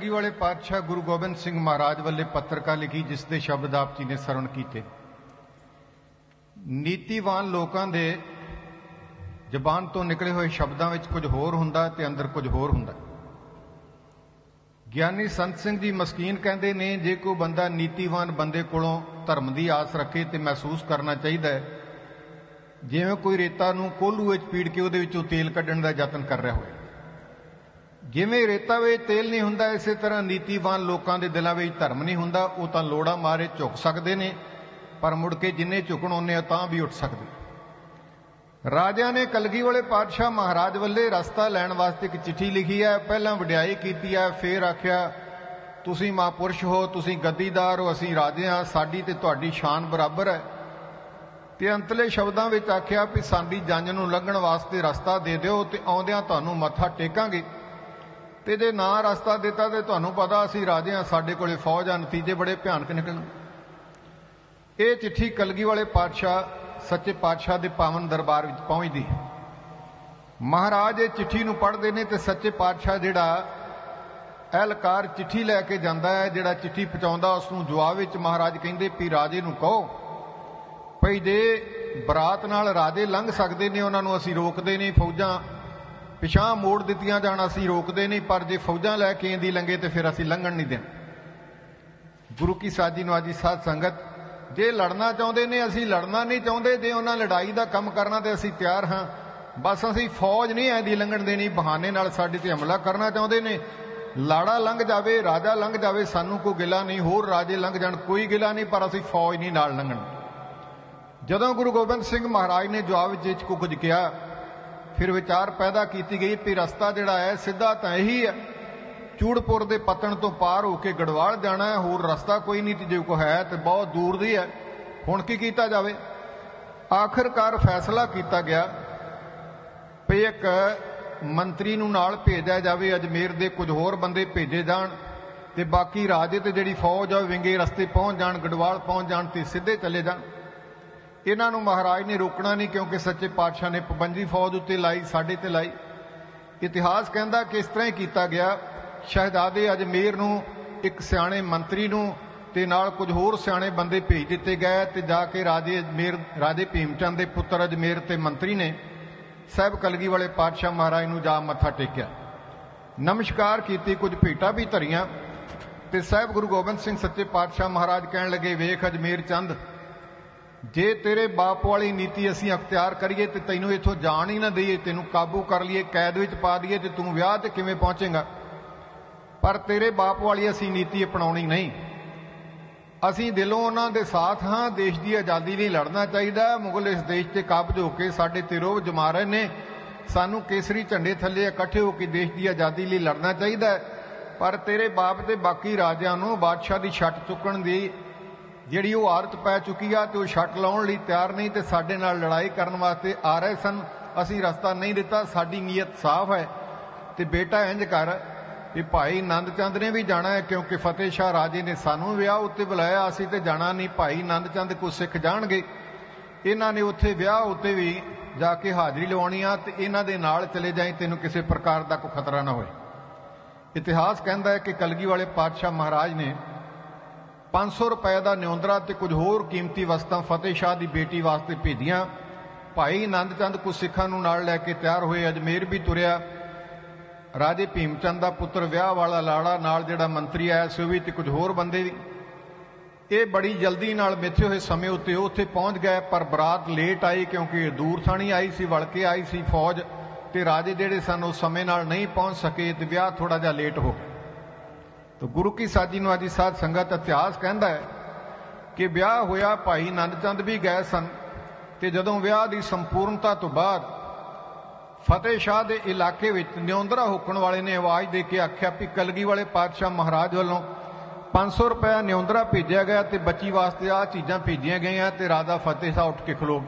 ਰਾਜਿਆਂ ਵਾਲੇ ਪਾਤਸ਼ਾਹ ਗੁਰੂ ਗੋਬਿੰਦ ਸਿੰਘ ਮਹਾਰਾਜ ਵੱਲੇ ਪੱਤਰਕਾ ਲਿਖੀ, ਜਿਸ ਦੇ ਸ਼ਬਦ ਆਪ ਜੀ ਨੇ ਸਰਵਣ ਕੀਤੇ। ਨੀਤੀਵਾਨ ਲੋਕਾਂ ਦੇ ਜ਼ਬਾਨ ਤੋਂ ਨਿਕਲੇ ਹੋਏ ਸ਼ਬਦਾਂ ਵਿੱਚ ਕੁਝ ਹੋਰ ਹੁੰਦਾ ਤੇ ਅੰਦਰ ਕੁਝ ਹੋਰ ਹੁੰਦਾ। ਗਿਆਨੀ ਸੰਤ ਸਿੰਘ ਜੀ ਮਸਕੀਨ ਕਹਿੰਦੇ ਨੇ, ਜੇ ਕੋਈ ਬੰਦਾ ਨੀਤੀਵਾਨ ਬੰਦੇ ਕੋਲੋਂ ਧਰਮ ਦੀ ਆਸ ਰੱਖੇ ਤੇ ਮਹਿਸੂਸ ਕਰਨਾ ਚਾਹੀਦਾ ਹੈ, ਜਿਵੇਂ ਕੋਈ ਰੇਤਾ ਨੂੰ ਕੋਲੂ ਵਿੱਚ ਪੀੜ ਕੇ ਉਹਦੇ ਵਿੱਚੋਂ ਤੇਲ ਕੱਢਣ ਦਾ ਯਤਨ ਕਰ ਰਿਹਾ ਹੋਵੇ। ਜਿਵੇਂ ਰੇਤਾ ਵਿੱਚ ਤੇਲ ਨਹੀਂ ਹੁੰਦਾ, ਇਸੇ ਤਰ੍ਹਾਂ ਨੀਤੀਵਾਨ ਲੋਕਾਂ ਦੇ ਦਿਲਾਂ ਵਿੱਚ ਧਰਮ ਨਹੀਂ ਹੁੰਦਾ, ਉਹ ਤਾਂ ਲੋੜਾ ਮਾਰੇ ਝੁਕ ਸਕਦੇ ਨੇ, ਪਰ ਮੁੜ ਕੇ ਜਿੰਨੇ ਝੁਕਣ ਉਹਨੇ ਤਾਂ ਵੀ ਉੱਠ ਸਕਦੇ। ਰਾਜਿਆਂ ਨੇ ਕਲਗੀ ਵਾਲੇ ਪਾਤਸ਼ਾਹ ਮਹਾਰਾਜ ਵੱਲੇ ਰਸਤਾ ਲੈਣ ਵਾਸਤੇ ਇੱਕ ਚਿੱਠੀ ਲਿਖੀ ਹੈ, ਪਹਿਲਾਂ ਵਡਿਆਈ ਕੀਤੀ ਹੈ, ਫੇਰ ਆਖਿਆ, ਤੁਸੀਂ ਮਹਾਪੁਰਸ਼ ਹੋ, ਤੁਸੀਂ ਗੱਦੀਦਾਰ ਹੋ, ਅਸੀਂ ਰਾਜੇ ਹਾਂ, ਸਾਡੀ ਤੇ ਤੁਹਾਡੀ ਸ਼ਾਨ ਬਰਾਬਰ ਹੈ। ਤੇ ਅੰਤਲੇ ਸ਼ਬਦਾਂ ਵਿੱਚ ਆਖਿਆ ਵੀ ਸਾਡੀ ਜੰਜ ਨੂੰ ਲੰਘਣ ਵਾਸਤੇ ਰਸਤਾ ਦੇ ਦਿਓ ਤੇ ਆਉਂਦਿਆਂ ਤੁਹਾਨੂੰ ਮੱਥਾ ਟੇਕਾਂਗੇ। ਤੇ ਜੇ ਨਾ ਰਸਤਾ ਦਿੱਤਾ ਤੇ ਤੁਹਾਨੂੰ ਪਤਾ ਅਸੀਂ ਰਾਜੇ ਹਾਂ, ਸਾਡੇ ਕੋਲੇ ਫੌਜ ਆ, ਨਤੀਜੇ ਬੜੇ ਭਿਆਨਕ ਨਿਕਲਣ। ਇਹ ਚਿੱਠੀ ਕਲਗੀ ਵਾਲੇ ਪਾਤਸ਼ਾਹ, ਸੱਚੇ ਪਾਤਸ਼ਾਹ ਦੇ ਪਾਵਨ ਦਰਬਾਰ ਵਿੱਚ ਪਹੁੰਚਦੀ ਹੈ। ਮਹਾਰਾਜ ਇਹ ਚਿੱਠੀ ਨੂੰ ਪੜ੍ਹਦੇ ਨੇ ਤੇ ਸੱਚੇ ਪਾਤਸ਼ਾਹ ਜਿਹੜਾ ਅਹਿਲਕਾਰ ਚਿੱਠੀ ਲੈ ਕੇ ਜਾਂਦਾ ਹੈ, ਜਿਹੜਾ ਚਿੱਠੀ ਪਹੁੰਚਾਉਂਦਾ ਉਸ ਨੂੰ ਜਵਾਬ ਵਿੱਚ ਮਹਾਰਾਜ ਕਹਿੰਦੇ ਵੀ ਰਾਜੇ ਨੂੰ ਕਹੋ, ਭਈ ਜੇ ਬਰਾਤ ਨਾਲ ਰਾਜੇ ਲੰਘ ਸਕਦੇ ਨੇ, ਉਹਨਾਂ ਨੂੰ ਅਸੀਂ ਰੋਕਦੇ ਨਹੀਂ, ਫੌਜਾਂ ਪਿਛਾਂ ਮੋੜ ਦਿੱਤੀਆਂ ਜਾਣ, ਅਸੀਂ ਰੋਕਦੇ ਨਹੀਂ, ਪਰ ਜੇ ਫੌਜਾਂ ਲੈ ਕੇ ਇੰਦੀ ਲੰਗੇ ਤੇ ਫਿਰ ਅਸੀਂ ਲੰਘਣ ਨਹੀਂ ਦੇਣ। ਗੁਰੂ ਕੀ ਸਾਜੀ ਨਵਾਜੀ ਸਾਧ ਸੰਗਤ, ਜੇ ਲੜਨਾ ਚਾਹੁੰਦੇ ਨੇ, ਅਸੀਂ ਲੜਨਾ ਨਹੀਂ ਚਾਹੁੰਦੇ, ਜੇ ਉਹਨਾਂ ਲੜਾਈ ਦਾ ਕੰਮ ਕਰਨਾ ਤੇ ਅਸੀਂ ਤਿਆਰ ਹਾਂ, ਬਸ ਅਸੀਂ ਫੌਜ ਨਹੀਂ ਐਂਦੀ ਲੰਘਣ ਦੇਣੀ, ਬਹਾਨੇ ਨਾਲ ਸਾਡੇ ਤੇ ਹਮਲਾ ਕਰਨਾ ਚਾਹੁੰਦੇ ਨੇ। ਲਾੜਾ ਲੰਘ ਜਾਵੇ, ਰਾਜਾ ਲੰਘ ਜਾਵੇ, ਸਾਨੂੰ ਕੋਈ ਗਿਲਾ ਨਹੀਂ, ਹੋਰ ਰਾਜੇ ਲੰਘ ਜਾਣ, ਕੋਈ ਗਿਲਾ ਨਹੀਂ, ਪਰ ਅਸੀਂ ਫੌਜ ਨਹੀਂ ਨਾਲ ਲੰਘਣ। ਜਦੋਂ ਗੁਰੂ ਗੋਬਿੰਦ ਸਿੰਘ ਮਹਾਰਾਜ ਨੇ ਜਵਾਬ ਵਿੱਚ ਕੋ ਕੁਝ ਕਿਹਾ ਫਿਰ ਵਿਚਾਰ ਪੈਦਾ ਕੀਤੀ ਗਈ ਕਿ ਰਸਤਾ ਜਿਹੜਾ ਹੈ ਸਿੱਧਾ ਤਾਂ ਇਹੀ ਹੈ। ਚੂੜਪੁਰ ਦੇ ਪਤਣ ਤੋਂ ਪਾਰ ਹੋ ਕੇ ਗੜਵਾਲ ਜਾਣਾ ਹੈ, ਹੋਰ ਰਸਤਾ ਕੋਈ ਨਹੀਂ ਜੇ ਕੋ ਹੈ ਤੇ ਬਹੁਤ ਦੂਰ ਦੀ ਹੈ। ਹੁਣ ਕੀ ਕੀਤਾ ਜਾਵੇ? ਆਖਰਕਾਰ ਫੈਸਲਾ ਕੀਤਾ ਗਿਆ ਵੀ ਇੱਕ ਮੰਤਰੀ ਨੂੰ ਨਾਲ ਭੇਜਿਆ ਜਾਵੇ, ਅਜਮੇਰ ਦੇ ਕੁਝ ਹੋਰ ਬੰਦੇ ਭੇਜੇ ਜਾਣ ਤੇ ਬਾਕੀ ਰਾਜੇ ਤੇ ਜਿਹੜੀ ਫੌਜ ਆ ਵਿੰਗੇ ਰਸਤੇ ਪਹੁੰਚ ਜਾਣ, ਗੜਵਾਲ ਪਹੁੰਚ ਜਾਣ ਤੇ ਸਿੱਧੇ ਚਲੇ ਜਾਣ। ਇਹਨਾਂ ਨੂੰ ਮਹਾਰਾਜ ਨੇ ਰੋਕਣਾ ਨਹੀਂ ਕਿਉਂਕਿ ਸੱਚੇ ਪਾਤਸ਼ਾਹ ਨੇ ਪਬੰਜੀ ਫੌਜ ਉੱਤੇ ਲਾਈ, ਸਾਡੇ ਤੇ ਲਾਈ। ਇਤਿਹਾਸ ਕਹਿੰਦਾ ਕਿ ਇਸ ਤਰ੍ਹਾਂ ਹੀ ਕੀਤਾ ਗਿਆ। ਸ਼ਹਿਜ਼ਾਦੇ ਅਜਮੇਰ ਨੂੰ, ਇੱਕ ਸਿਆਣੇ ਮੰਤਰੀ ਨੂੰ ਤੇ ਨਾਲ ਕੁਝ ਹੋਰ ਸਿਆਣੇ ਬੰਦੇ ਭੇਜ ਦਿੱਤੇ ਗਏ ਤੇ ਜਾ ਕੇ ਰਾਜੇ ਅਜਮੇਰ, ਰਾਜੇ ਭੀਮਚੰਦ ਦੇ ਪੁੱਤਰ ਅਜਮੇਰ ਤੇ ਮੰਤਰੀ ਨੇ ਸਾਹਿਬ ਕਲਗੀ ਵਾਲੇ ਪਾਤਸ਼ਾਹ ਮਹਾਰਾਜ ਨੂੰ ਜਾ ਮੱਥਾ ਟੇਕਿਆ। ਨਮਸਕਾਰ ਕੀਤੀ, ਕੁਝ ਭੇਟਾ ਵੀ ਧਰੀਆਂ ਤੇ ਸਾਹਿਬ ਗੁਰੂ ਗੋਬਿੰਦ ਸਿੰਘ ਸੱਚੇ ਪਾਤਸ਼ਾਹ ਮਹਾਰਾਜ ਕਹਿਣ ਲੱਗੇ, ਵੇਖ ਅਜਮੇਰ ਚੰਦ ਜੇ ਤੇਰੇ ਬਾਪ ਵਾਲੀ ਨੀਤੀ ਅਸੀਂ ਅਖਤਿਆਰ ਕਰੀਏ ਤੇ ਤੈਨੂੰ ਇੱਥੋਂ ਜਾਣ ਹੀ ਨਾ ਦਈਏ, ਤੈਨੂੰ ਕਾਬੂ ਕਰ ਲਈਏ, ਕੈਦ ਵਿੱਚ ਪਾ ਦਈਏ ਤੇ ਤੂੰ ਵਿਆਹ ਤੇ ਕਿਵੇਂ ਪਹੁੰਚੇਗਾ? ਪਰ ਤੇਰੇ ਬਾਪ ਵਾਲੀ ਅਸੀਂ ਨੀਤੀ ਅਪਣਾਉਣੀ ਨਹੀਂ। ਅਸੀਂ ਦਿਲੋਂ ਉਹਨਾਂ ਦੇ ਸਾਥ ਹਾਂ, ਦੇਸ਼ ਦੀ ਆਜ਼ਾਦੀ ਲਈ ਲੜਨਾ ਚਾਹੀਦਾ ਮੁਗਲ ਇਸ ਦੇਸ਼ ਤੇ ਕਾਬਜ ਹੋ ਕੇ ਸਾਡੇ ਤੇ ਰੋਹ ਜਮਾ ਰਹੇ ਨੇ। ਸਾਨੂੰ ਕੇਸਰੀ ਝੰਡੇ ਥੱਲੇ ਇਕੱਠੇ ਹੋ ਕੇ ਦੇਸ਼ ਦੀ ਆਜ਼ਾਦੀ ਲਈ ਲੜਨਾ ਚਾਹੀਦਾ ਪਰ ਤੇਰੇ ਬਾਪ ਤੇ ਬਾਕੀ ਰਾਜਿਆਂ ਨੂੰ ਬਾਦਸ਼ਾਹ ਦੀ ਛੱਟ ਚੁੱਕਣ ਦੀ ਜਿਹੜੀ ਉਹ ਆਰਤ ਪੈ ਚੁੱਕੀ ਆ ਤੇ ਉਹ ਛੱਟ ਲਾਉਣ ਲਈ ਤਿਆਰ ਨਹੀਂ ਤੇ ਸਾਡੇ ਨਾਲ ਲੜਾਈ ਕਰਨ ਵਾਸਤੇ ਆ ਰਹੇ ਸਨ। ਅਸੀਂ ਰਸਤਾ ਨਹੀਂ ਦਿੱਤਾ, ਸਾਡੀ ਨੀਅਤ ਸਾਫ਼ ਹੈ। ਤੇ ਬੇਟਾ ਇੰਜ ਕਰ ਵੀ ਭਾਈ ਆਨੰਦ ਚੰਦ ਨੇ ਵੀ ਜਾਣਾ ਹੈ ਕਿਉਂਕਿ ਫਤਿਹ ਸ਼ਾਹ ਰਾਜੇ ਨੇ ਸਾਨੂੰ ਵਿਆਹ ਉੱਤੇ ਬੁਲਾਇਆ, ਅਸੀਂ ਤੇ ਜਾਣਾ ਨਹੀਂ। ਭਾਈ ਆਨੰਦ ਚੰਦ ਕੋ ਸਿੱਖ ਜਾਣਗੇ। ਇਹਨਾਂ ਨੇ ਉੱਥੇ ਵਿਆਹ ਉੱਤੇ ਵੀ ਜਾ ਕੇ ਹਾਜ਼ਰੀ ਲਵਾਉਣੀ ਆ ਤੇ ਇਹਨਾਂ ਦੇ ਨਾਲ ਚਲੇ ਜਾਈ, ਤੈਨੂੰ ਕਿਸੇ ਪ੍ਰਕਾਰ ਦਾ ਕੋਈ ਖਤਰਾ ਨਾ ਹੋਏ। ਇਤਿਹਾਸ ਕਹਿੰਦਾ ਹੈ ਕਿ ਕਲਗੀ ਵਾਲੇ ਪਾਤਸ਼ਾਹ ਮਹਾਰਾਜ ਨੇ 500 ਰੁਪਏ ਦਾ ਨਿਉਂਦਰਾ ਤੇ ਕੁਝ ਹੋਰ ਕੀਮਤੀ ਵਸਤਾਂ ਫਤਿਹ ਸ਼ਾਹ ਦੀ ਬੇਟੀ ਵਾਸਤੇ ਭੇਜੀਆਂ। ਭਾਈ ਆਨੰਦ ਚੰਦ ਕੁਝ ਸਿੱਖਾਂ ਨੂੰ ਨਾਲ ਲੈ ਕੇ ਤਿਆਰ ਹੋਏ ਅਜਮੇਰ ਵੀ ਤੁਰਿਆ। ਰਾਜੇ ਭੀਮ ਚੰਦ ਦਾ ਪੁੱਤਰ ਵਿਆਹ ਵਾਲਾ ਲਾੜਾ ਨਾਲ ਜਿਹੜਾ ਮੰਤਰੀ ਆਇਆ ਸੀ ਉਹ ਵੀ ਤੇ ਕੁਝ ਹੋਰ ਬੰਦੇ ਵੀ। ਇਹ ਬੜੀ ਜਲਦੀ ਨਾਲ ਮਿੱਥੇ ਹੋਏ ਸਮੇਂ ਉੱਤੇ ਉਹ ਉੱਥੇ ਪਹੁੰਚ ਗਏ, ਪਰ ਬਰਾਤ ਲੇਟ ਆਈ ਕਿਉਂਕਿ ਦੂਰ ਥਾਣੀ ਆਈ ਸੀ, ਵੜ ਕੇ ਆਈ ਸੀ ਫੌਜ ਤੇ ਰਾਜੇ ਜਿਹੜੇ ਸਨ ਉਸ ਸਮੇਂ ਨਾਲ ਨਹੀਂ ਪਹੁੰਚ ਸਕੇ ਤੇ ਵਿਆਹ ਥੋੜਾ ਜਿਹਾ ਲੇਟ ਹੋ ਗਿਆ। ਤਾਂ ਗੁਰੂ ਕੀ ਸਾਜੀ ਨੂੰ ਅੱਜ ਸਾਧ ਸੰਗਤ ਇਤਿਹਾਸ ਕਹਿੰਦਾ ਹੈ ਕਿ ਵਿਆਹ ਹੋਇਆ ਭਾਈ ਆਨੰਦ ਚੰਦ ਵੀ ਗਏ ਸਨ ਤੇ ਜਦੋਂ ਵਿਆਹ ਦੀ ਸੰਪੂਰਨਤਾ ਤੋਂ ਬਾਅਦ ਫਤਿਹ ਸ਼ਾਹ ਦੇ ਇਲਾਕੇ ਵਿੱਚ ਨਿਉਂਦਰਾ ਹੁਕਣ ਵਾਲੇ ਨੇ ਆਵਾਜ਼ ਦੇ ਕੇ ਆਖਿਆ ਵੀ ਕਲਗੀ ਵਾਲੇ ਪਾਤਸ਼ਾਹ ਮਹਾਰਾਜ ਵੱਲੋਂ 500 ਰੁਪਏ ਨਿਉਂਦਰਾ ਭੇਜਿਆ ਗਿਆ ਤੇ ਬੱਚੀ ਵਾਸਤੇ ਆ ਚੀਜ਼ਾਂ ਭੇਜੀਆਂ ਗਈਆਂ ਤੇ ਰਾਜਾ ਫਤਿਹ ਸ਼ਾਹ ਉੱਠ ਕੇ ਖਲੋ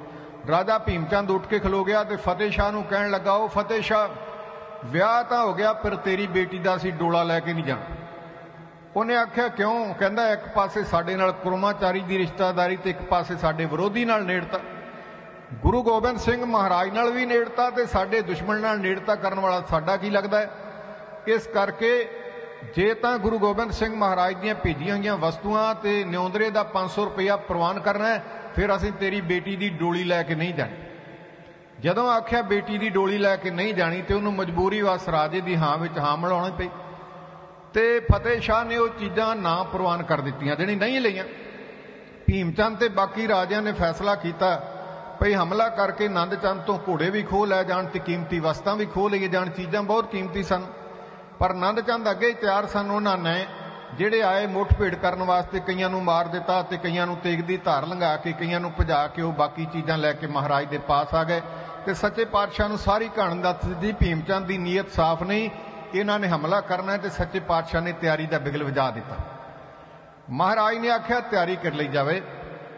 ਰਾਜਾ ਭੀਮਚੰਦ ਉੱਠ ਕੇ ਖਲੋ ਗਿਆ ਤੇ ਫਤਿਹ ਸ਼ਾਹ ਨੂੰ ਕਹਿਣ ਲੱਗਾ ਉਹ ਫਤਿਹ ਸ਼ਾਹ, ਵਿਆਹ ਤਾਂ ਹੋ ਗਿਆ, ਪਰ ਤੇਰੀ ਬੇਟੀ ਦਾ ਅਸੀਂ ਡੋਲਾ ਲੈ ਕੇ ਨਹੀਂ ਜਾਣਾ। ਉਹਨੇ ਆਖਿਆ, ਕਿਉਂ? ਕਹਿੰਦਾ, ਇੱਕ ਪਾਸੇ ਸਾਡੇ ਨਾਲ ਕੁਰਮਾਚਾਰੀ ਦੀ ਰਿਸ਼ਤਾਦਾਰੀ ਤੇ ਇੱਕ ਪਾਸੇ ਸਾਡੇ ਵਿਰੋਧੀ ਨਾਲ ਨੇੜਤਾ। ਗੁਰੂ ਗੋਬਿੰਦ ਸਿੰਘ ਮਹਾਰਾਜ ਨਾਲ ਵੀ ਨੇੜਤਾ ਤੇ ਸਾਡੇ ਦੁਸ਼ਮਣ ਨਾਲ ਨੇੜਤਾ ਕਰਨ ਵਾਲਾ ਸਾਡਾ ਕੀ ਲੱਗਦਾ ਹੈ? ਇਸ ਕਰਕੇ ਜੇ ਤਾਂ ਗੁਰੂ ਗੋਬਿੰਦ ਸਿੰਘ ਮਹਾਰਾਜ ਦੀਆਂ ਭੇਜੀਆਂ ਹੋਈਆਂ ਵਸਤੂਆਂ ਤੇ ਨਿਉਂਦਰੇ ਦਾ 500 ਰੁਪਇਆ ਪ੍ਰਵਾਨ ਕਰਨਾ ਹੈ, ਫਿਰ ਅਸੀਂ ਤੇਰੀ ਬੇਟੀ ਦੀ ਡੋਲੀ ਲੈ ਕੇ ਨਹੀਂ ਜਾਣੀ। ਜਦੋਂ ਆਖਿਆ ਬੇਟੀ ਦੀ ਡੋਲੀ ਲੈ ਕੇ ਨਹੀਂ ਜਾਣੀ ਤੇ ਉਹਨੂੰ ਮਜਬੂਰੀ ਵਾਸ ਰਾਜੇ ਦੀ ਹਾਂ ਵਿੱਚ ਹਾਂ ਮਿਲਾਉਣੀ ਪਈ। ਤੇ ਫਤਿਹ ਸ਼ਾਹ ਨੇ ਉਹ ਚੀਜ਼ਾਂ ਨਾ ਪ੍ਰਵਾਨ ਕਰ ਦਿੱਤੀਆਂ ਜਿਹੜੀ ਨਹੀਂ ਲਈਆਂ। ਭੀਮਚੰਦ ਤੇ ਬਾਕੀ ਰਾਜਿਆਂ ਨੇ ਫੈਸਲਾ ਕੀਤਾ ਭਈ ਹਮਲਾ ਕਰਕੇ ਆਨੰਦ ਚੰਦ ਤੋਂ ਘੋੜੇ ਵੀ ਖੋਹ ਲੈ ਜਾਣ ਤੇ ਕੀਮਤੀ ਵਸਤਾਂ ਵੀ ਖੋਹ ਲਈਏ ਜਾਣ, ਚੀਜ਼ਾਂ ਬਹੁਤ ਕੀਮਤੀ ਸਨ। ਪਰ ਆਨੰਦ ਚੰਦ ਅੱਗੇ ਹੀ ਤਿਆਰ ਸਨ ਉਹਨਾਂ ਨੇ, ਜਿਹੜੇ ਆਏ ਮੁੱਠ ਭੇੜ ਕਰਨ ਵਾਸਤੇ ਕਈਆਂ ਨੂੰ ਮਾਰ ਦਿੱਤਾ ਤੇ ਕਈਆਂ ਨੂੰ ਤੇਗ ਦੀ ਧਾਰ ਲੰਘਾ ਕੇ, ਕਈਆਂ ਨੂੰ ਭਜਾ ਕੇ ਉਹ ਬਾਕੀ ਚੀਜ਼ਾਂ ਲੈ ਕੇ ਮਹਾਰਾਜ ਦੇ ਪਾਸ ਆ ਗਏ। ਤੇ ਸੱਚੇ ਪਾਤਸ਼ਾਹ ਨੂੰ ਸਾਰੀ ਕਹਾਣੀ ਦੱਸ ਦਿੱਤੀ ਭੀਮਚੰਦ ਦੀ ਨੀਅਤ ਸਾਫ਼ ਨਹੀਂ ਇਹਨਾਂ ਨੇ ਹਮਲਾ ਕਰਨਾ ਹੈ ਤੇ ਸੱਚੇ ਪਾਤਸ਼ਾਹ ਨੇ ਤਿਆਰੀ ਦਾ ਬਿਗਲ ਵਜਾ ਦਿੱਤਾ। ਮਹਾਰਾਜ ਨੇ ਆਖਿਆ, ਤਿਆਰੀ ਕਰ ਲਈ ਜਾਵੇ।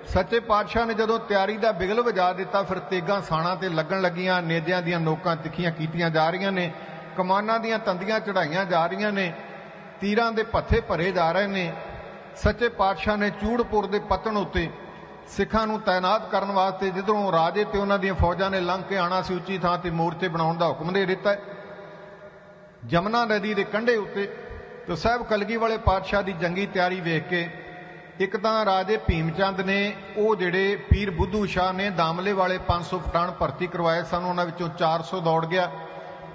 ਸੱਚੇ ਪਾਤਸ਼ਾਹ ਨੇ ਜਦੋਂ ਤਿਆਰੀ ਦਾ ਬਿਗਲ ਵਜਾ ਦਿੱਤਾ, ਫਿਰ ਤੇਗਾਂ ਸਾਣਾ ਤੇ ਲੱਗਣ ਲੱਗੀਆਂ ਨੇਦਿਆਂ ਦੀਆਂ ਨੋਕਾਂ ਤਿੱਖੀਆਂ ਕੀਤੀਆਂ ਜਾ ਰਹੀਆਂ ਨੇ, ਕਮਾਨਾਂ ਦੀਆਂ ਤੰਦੀਆਂ ਚੜਾਈਆਂ ਜਾ ਰਹੀਆਂ ਨੇ, ਤੀਰਾਂ ਦੇ ਪੱਥੇ ਭਰੇ ਜਾ ਰਹੇ ਨੇ। ਸੱਚੇ ਪਾਤਸ਼ਾਹ ਨੇ ਚੂੜਪੁਰ ਦੇ ਪਤਨ ਉੱਤੇ ਸਿੱਖਾਂ ਨੂੰ ਤਾਇਨਾਤ ਕਰਨ ਵਾਸਤੇ ਜਿੱਧਰੋਂ ਰਾਜੇ ਤੇ ਉਹਨਾਂ ਦੀਆਂ ਫੌਜਾਂ ਨੇ ਲੰਘ ਕੇ ਆਣਾ ਸੀ, ਉੱਚੀ ਥਾਂ ਤੇ ਮੋਰਚੇ ਬਣਾਉਣ ਦਾ ਹੁਕਮ ਦੇ ਦਿੱਤਾ ਜਮਨਾ ਨਦੀ ਦੇ ਕੰਢੇ ਉੱਤੇ ਤੇ ਸਾਹਿਬ ਕਲਗੀ ਵਾਲੇ ਪਾਤਸ਼ਾਹ ਦੀ ਜੰਗੀ ਤਿਆਰੀ ਵੇਖ ਕੇ ਇੱਕ ਤਾਂ ਰਾਜੇ ਭੀਮਚੰਦ ਨੇ ਉਹ ਜਿਹੜੇ ਪੀਰ ਬੁੱਧੂ ਸ਼ਾਹ ਨੇ ਦਾਮਲੇ ਵਾਲੇ 500 ਫਟਾਣ ਭਰਤੀ ਕਰਵਾਏ ਸਨ, ਉਹਨਾਂ ਵਿੱਚੋਂ 400 ਦੌੜ ਗਿਆ।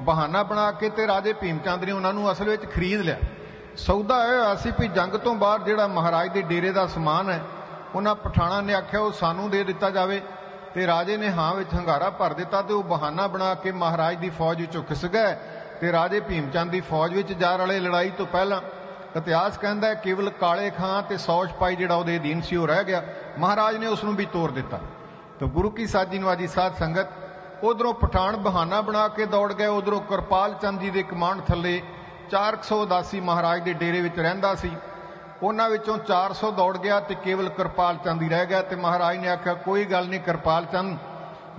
ਬਹਾਨਾ ਬਣਾ ਕੇ ਤੇ ਰਾਜੇ ਭੀਮਚੰਦ ਨੇ ਉਹਨਾਂ ਨੂੰ ਅਸਲ ਵਿੱਚ ਖਰੀਦ ਲਿਆ। ਸੌਦਾ ਇਹ ਹੋਇਆ ਸੀ ਵੀ ਜੰਗ ਤੋਂ ਬਾਅਦ ਜਿਹੜਾ ਮਹਾਰਾਜ ਦੇ ਡੇਰੇ ਦਾ ਸਮਾਨ ਹੈ, ਉਹਨਾਂ ਪਠਾਣਾ ਨੇ ਆਖਿਆ ਉਹ ਸਾਨੂੰ ਦੇ ਦਿੱਤਾ ਜਾਵੇ ਤੇ ਰਾਜੇ ਨੇ ਹਾਂ ਵਿੱਚ ਹੰਗਾਰਾ ਭਰ ਦਿੱਤਾ ਤੇ ਉਹ ਬਹਾਨਾ ਬਣਾ ਕੇ ਮਹਾਰਾਜ ਦੀ ਫੌਜ ਵਿੱਚੋਂ ਖਿਸ ਗਏ। ਤੇ ਰਾਜੇ ਭੀਮਚੰਦ ਦੀ ਫੌਜ ਵਿੱਚ ਜਾ ਰਲੇ ਲੜਾਈ ਤੋਂ ਪਹਿਲਾਂ ਇਤਿਹਾਸ ਕਹਿੰਦਾ ਹੈ, ਕੇਵਲ ਕਾਲੇ ਖਾਂ ਤੇ ਸੌਜ ਪਾਈ ਜਿਹੜਾ ਉਹਦੇ ਅਧੀਨ ਸੀ, ਉਹ ਰਹਿ ਗਿਆ। ਮਹਾਰਾਜ ਨੇ ਉਸ ਨੂੰ ਵੀ ਤੋੜ ਦਿੱਤਾ। ਤੇ ਗੁਰੂ ਕੀ ਸਾਜੀ ਨਵਾਜੀ ਸਾਧ ਸੰਗਤ ਉਧਰੋਂ ਪਠਾਨ ਬਹਾਨਾ ਬਣਾ ਕੇ ਦੌੜ ਗਏ। ਉਧਰੋਂ ਕਿਰਪਾਲ ਚੰਦ ਜੀ ਦੇ ਕਮਾਂਡ ਥੱਲੇ 489 ਮਹਾਰਾਜ ਦੇ ਡੇਰੇ ਵਿੱਚ ਰਹਿੰਦਾ ਸੀ। ਉਹਨਾਂ ਵਿੱਚੋਂ 400 ਦੌੜ ਗਿਆ ਤੇ ਕੇਵਲ ਕਿਰਪਾਲ ਚੰਦ ਹੀ ਰਹਿ ਗਿਆ ਤੇ ਮਹਾਰਾਜ ਨੇ ਆਖਿਆ, ਕੋਈ ਗੱਲ ਨਹੀਂ ਕਿਰਪਾਲ ਚੰਦ,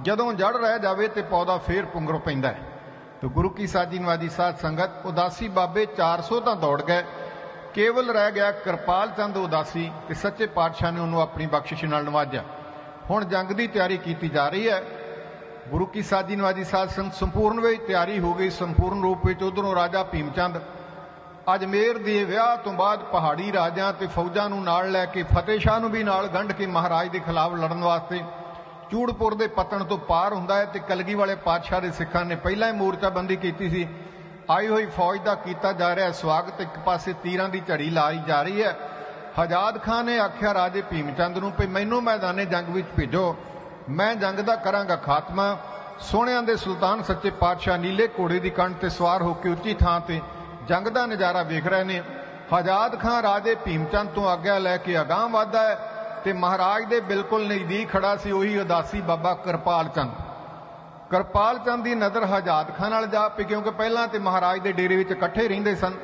ਜਦੋਂ ਜੜ ਰਹਿ ਜਾਵੇ ਤੇ ਪੌਦਾ ਫੇਰ ਪੁੰਗਰ ਪੈਂਦਾ ਹੈ। ਤੇ ਗੁਰੂ ਕੀ ਸਾਜੀ ਨਵਾਜੀ ਸਾਧ ਸੰਗਤ ਉਦਾਸੀ ਬਾਬੇ 400 ਤਾਂ ਦੌੜ ਗਏ। ਕੇਵਲ ਰਹਿ ਗਿਆ ਕਿਰਪਾਲ ਚੰਦ ਉਦਾਸੀ ਤੇ ਸੱਚੇ ਪਾਤਸ਼ਾਹ ਨੇ ਉਹਨੂੰ ਆਪਣੀ ਬਖਸ਼ਿਸ਼ ਨਾਲ ਨਵਾਜਿਆ। ਹੁਣ ਜੰਗ ਦੀ ਤਿਆਰੀ ਕੀਤੀ ਜਾ ਰਹੀ ਹੈ। ਗੁਰੂ ਕੀ ਸਾਜੀ ਨਵਾਜੀ ਸਾਧ ਸੰਗਤ ਸੰਪੂਰਨ ਵਿੱਚ ਤਿਆਰੀ ਹੋ ਗਈ। ਸੰਪੂਰਨ ਰੂਪ ਵਿੱਚ ਉਧਰੋਂ ਰਾਜਾ ਭੀਮਚੰਦ, ਅਜਮੇਰ ਦੇ ਵਿਆਹ ਤੋਂ ਬਾਅਦ ਪਹਾੜੀ ਰਾਜਾਂ ਤੇ ਫੌਜਾਂ ਨੂੰ ਨਾਲ ਲੈ ਕੇ ਫਤਿਹ ਸ਼ਾਹ ਨੂੰ ਵੀ ਨਾਲ ਗੰਢ ਕੇ ਮਹਾਰਾਜ ਦੇ ਖਿਲਾਫ ਲੜਨ ਵਾਸਤੇ ਚੂੜਪੁਰ ਦੇ ਪਤਨ ਤੋਂ ਪਾਰ ਹੁੰਦਾ ਹੈ ਤੇ ਕਲਗੀ ਵਾਲੇ ਪਾਤਸ਼ਾਹ ਦੇ ਸਿੱਖਾਂ ਨੇ ਪਹਿਲਾਂ ਹੀ ਮੋਰਚਾਬੰਦੀ ਕੀਤੀ ਸੀ। ਆਈ ਹੋਈ ਫੌਜ ਦਾ ਕੀਤਾ ਜਾ ਰਿਹਾ ਸਵਾਗਤ ਇੱਕ ਪਾਸੇ ਤੀਰਾਂ ਦੀ ਝੜੀ ਲਾਈ ਜਾ ਰਹੀ ਹੈ। ਹਜਾਦ ਖਾਨ ਨੇ ਆਖਿਆ, ਰਾਜੇ ਭੀਮਚੰਦ ਨੂੰ ਵੀ ਮੈਨੂੰ ਮੈਦਾਨੇ ਜੰਗ ਵਿੱਚ ਭੇਜੋ। ਮੈਂ ਜੰਗ ਦਾ ਕਰਾਂਗਾ ਖਾਤਮਾ। ਸੋਹਣਿਆਂ ਦੇ ਸੁਲਤਾਨ ਸੱਚੇ ਪਾਤਸ਼ਾਹ ਨੀਲੇ ਘੋੜੇ ਦੀ ਕੰਨ ਤੇ ਸਵਾਰ ਹੋ ਕੇ ਉੱਚੀ ਥਾਂ ਤੇ ਜੰਗ ਦਾ ਨਜ਼ਾਰਾ ਵੇਖ ਰਹੇ ਨੇ। ਹਜਾਦ ਖਾਨ ਰਾਜੇ ਭੀਮਚੰਦ ਤੋਂ ਆਗਿਆ ਲੈ ਕੇ ਅਗਾਹ ਵਧਦਾ ਹੈ। ਤੇ ਮਹਾਰਾਜ ਦੇ ਬਿਲਕੁਲ ਨਜ਼ਦੀਕ ਖੜਾ ਸੀ ਉਹੀ ਉਦਾਸੀ ਬਾਬਾ ਕਿਰਪਾਲ ਚੰਦ। ਕਿਰਪਾਲ ਚੰਦ ਦੀ ਨਜ਼ਰ ਹਜਾਦ ਖਾਨ ਨਾਲ ਜਾ ਪਈ ਕਿਉਂਕਿ ਪਹਿਲਾਂ ਤੇ ਮਹਾਰਾਜ ਦੇ ਡੇਰੇ ਵਿੱਚ ਇਕੱਠੇ ਰਹਿੰਦੇ ਸਨ।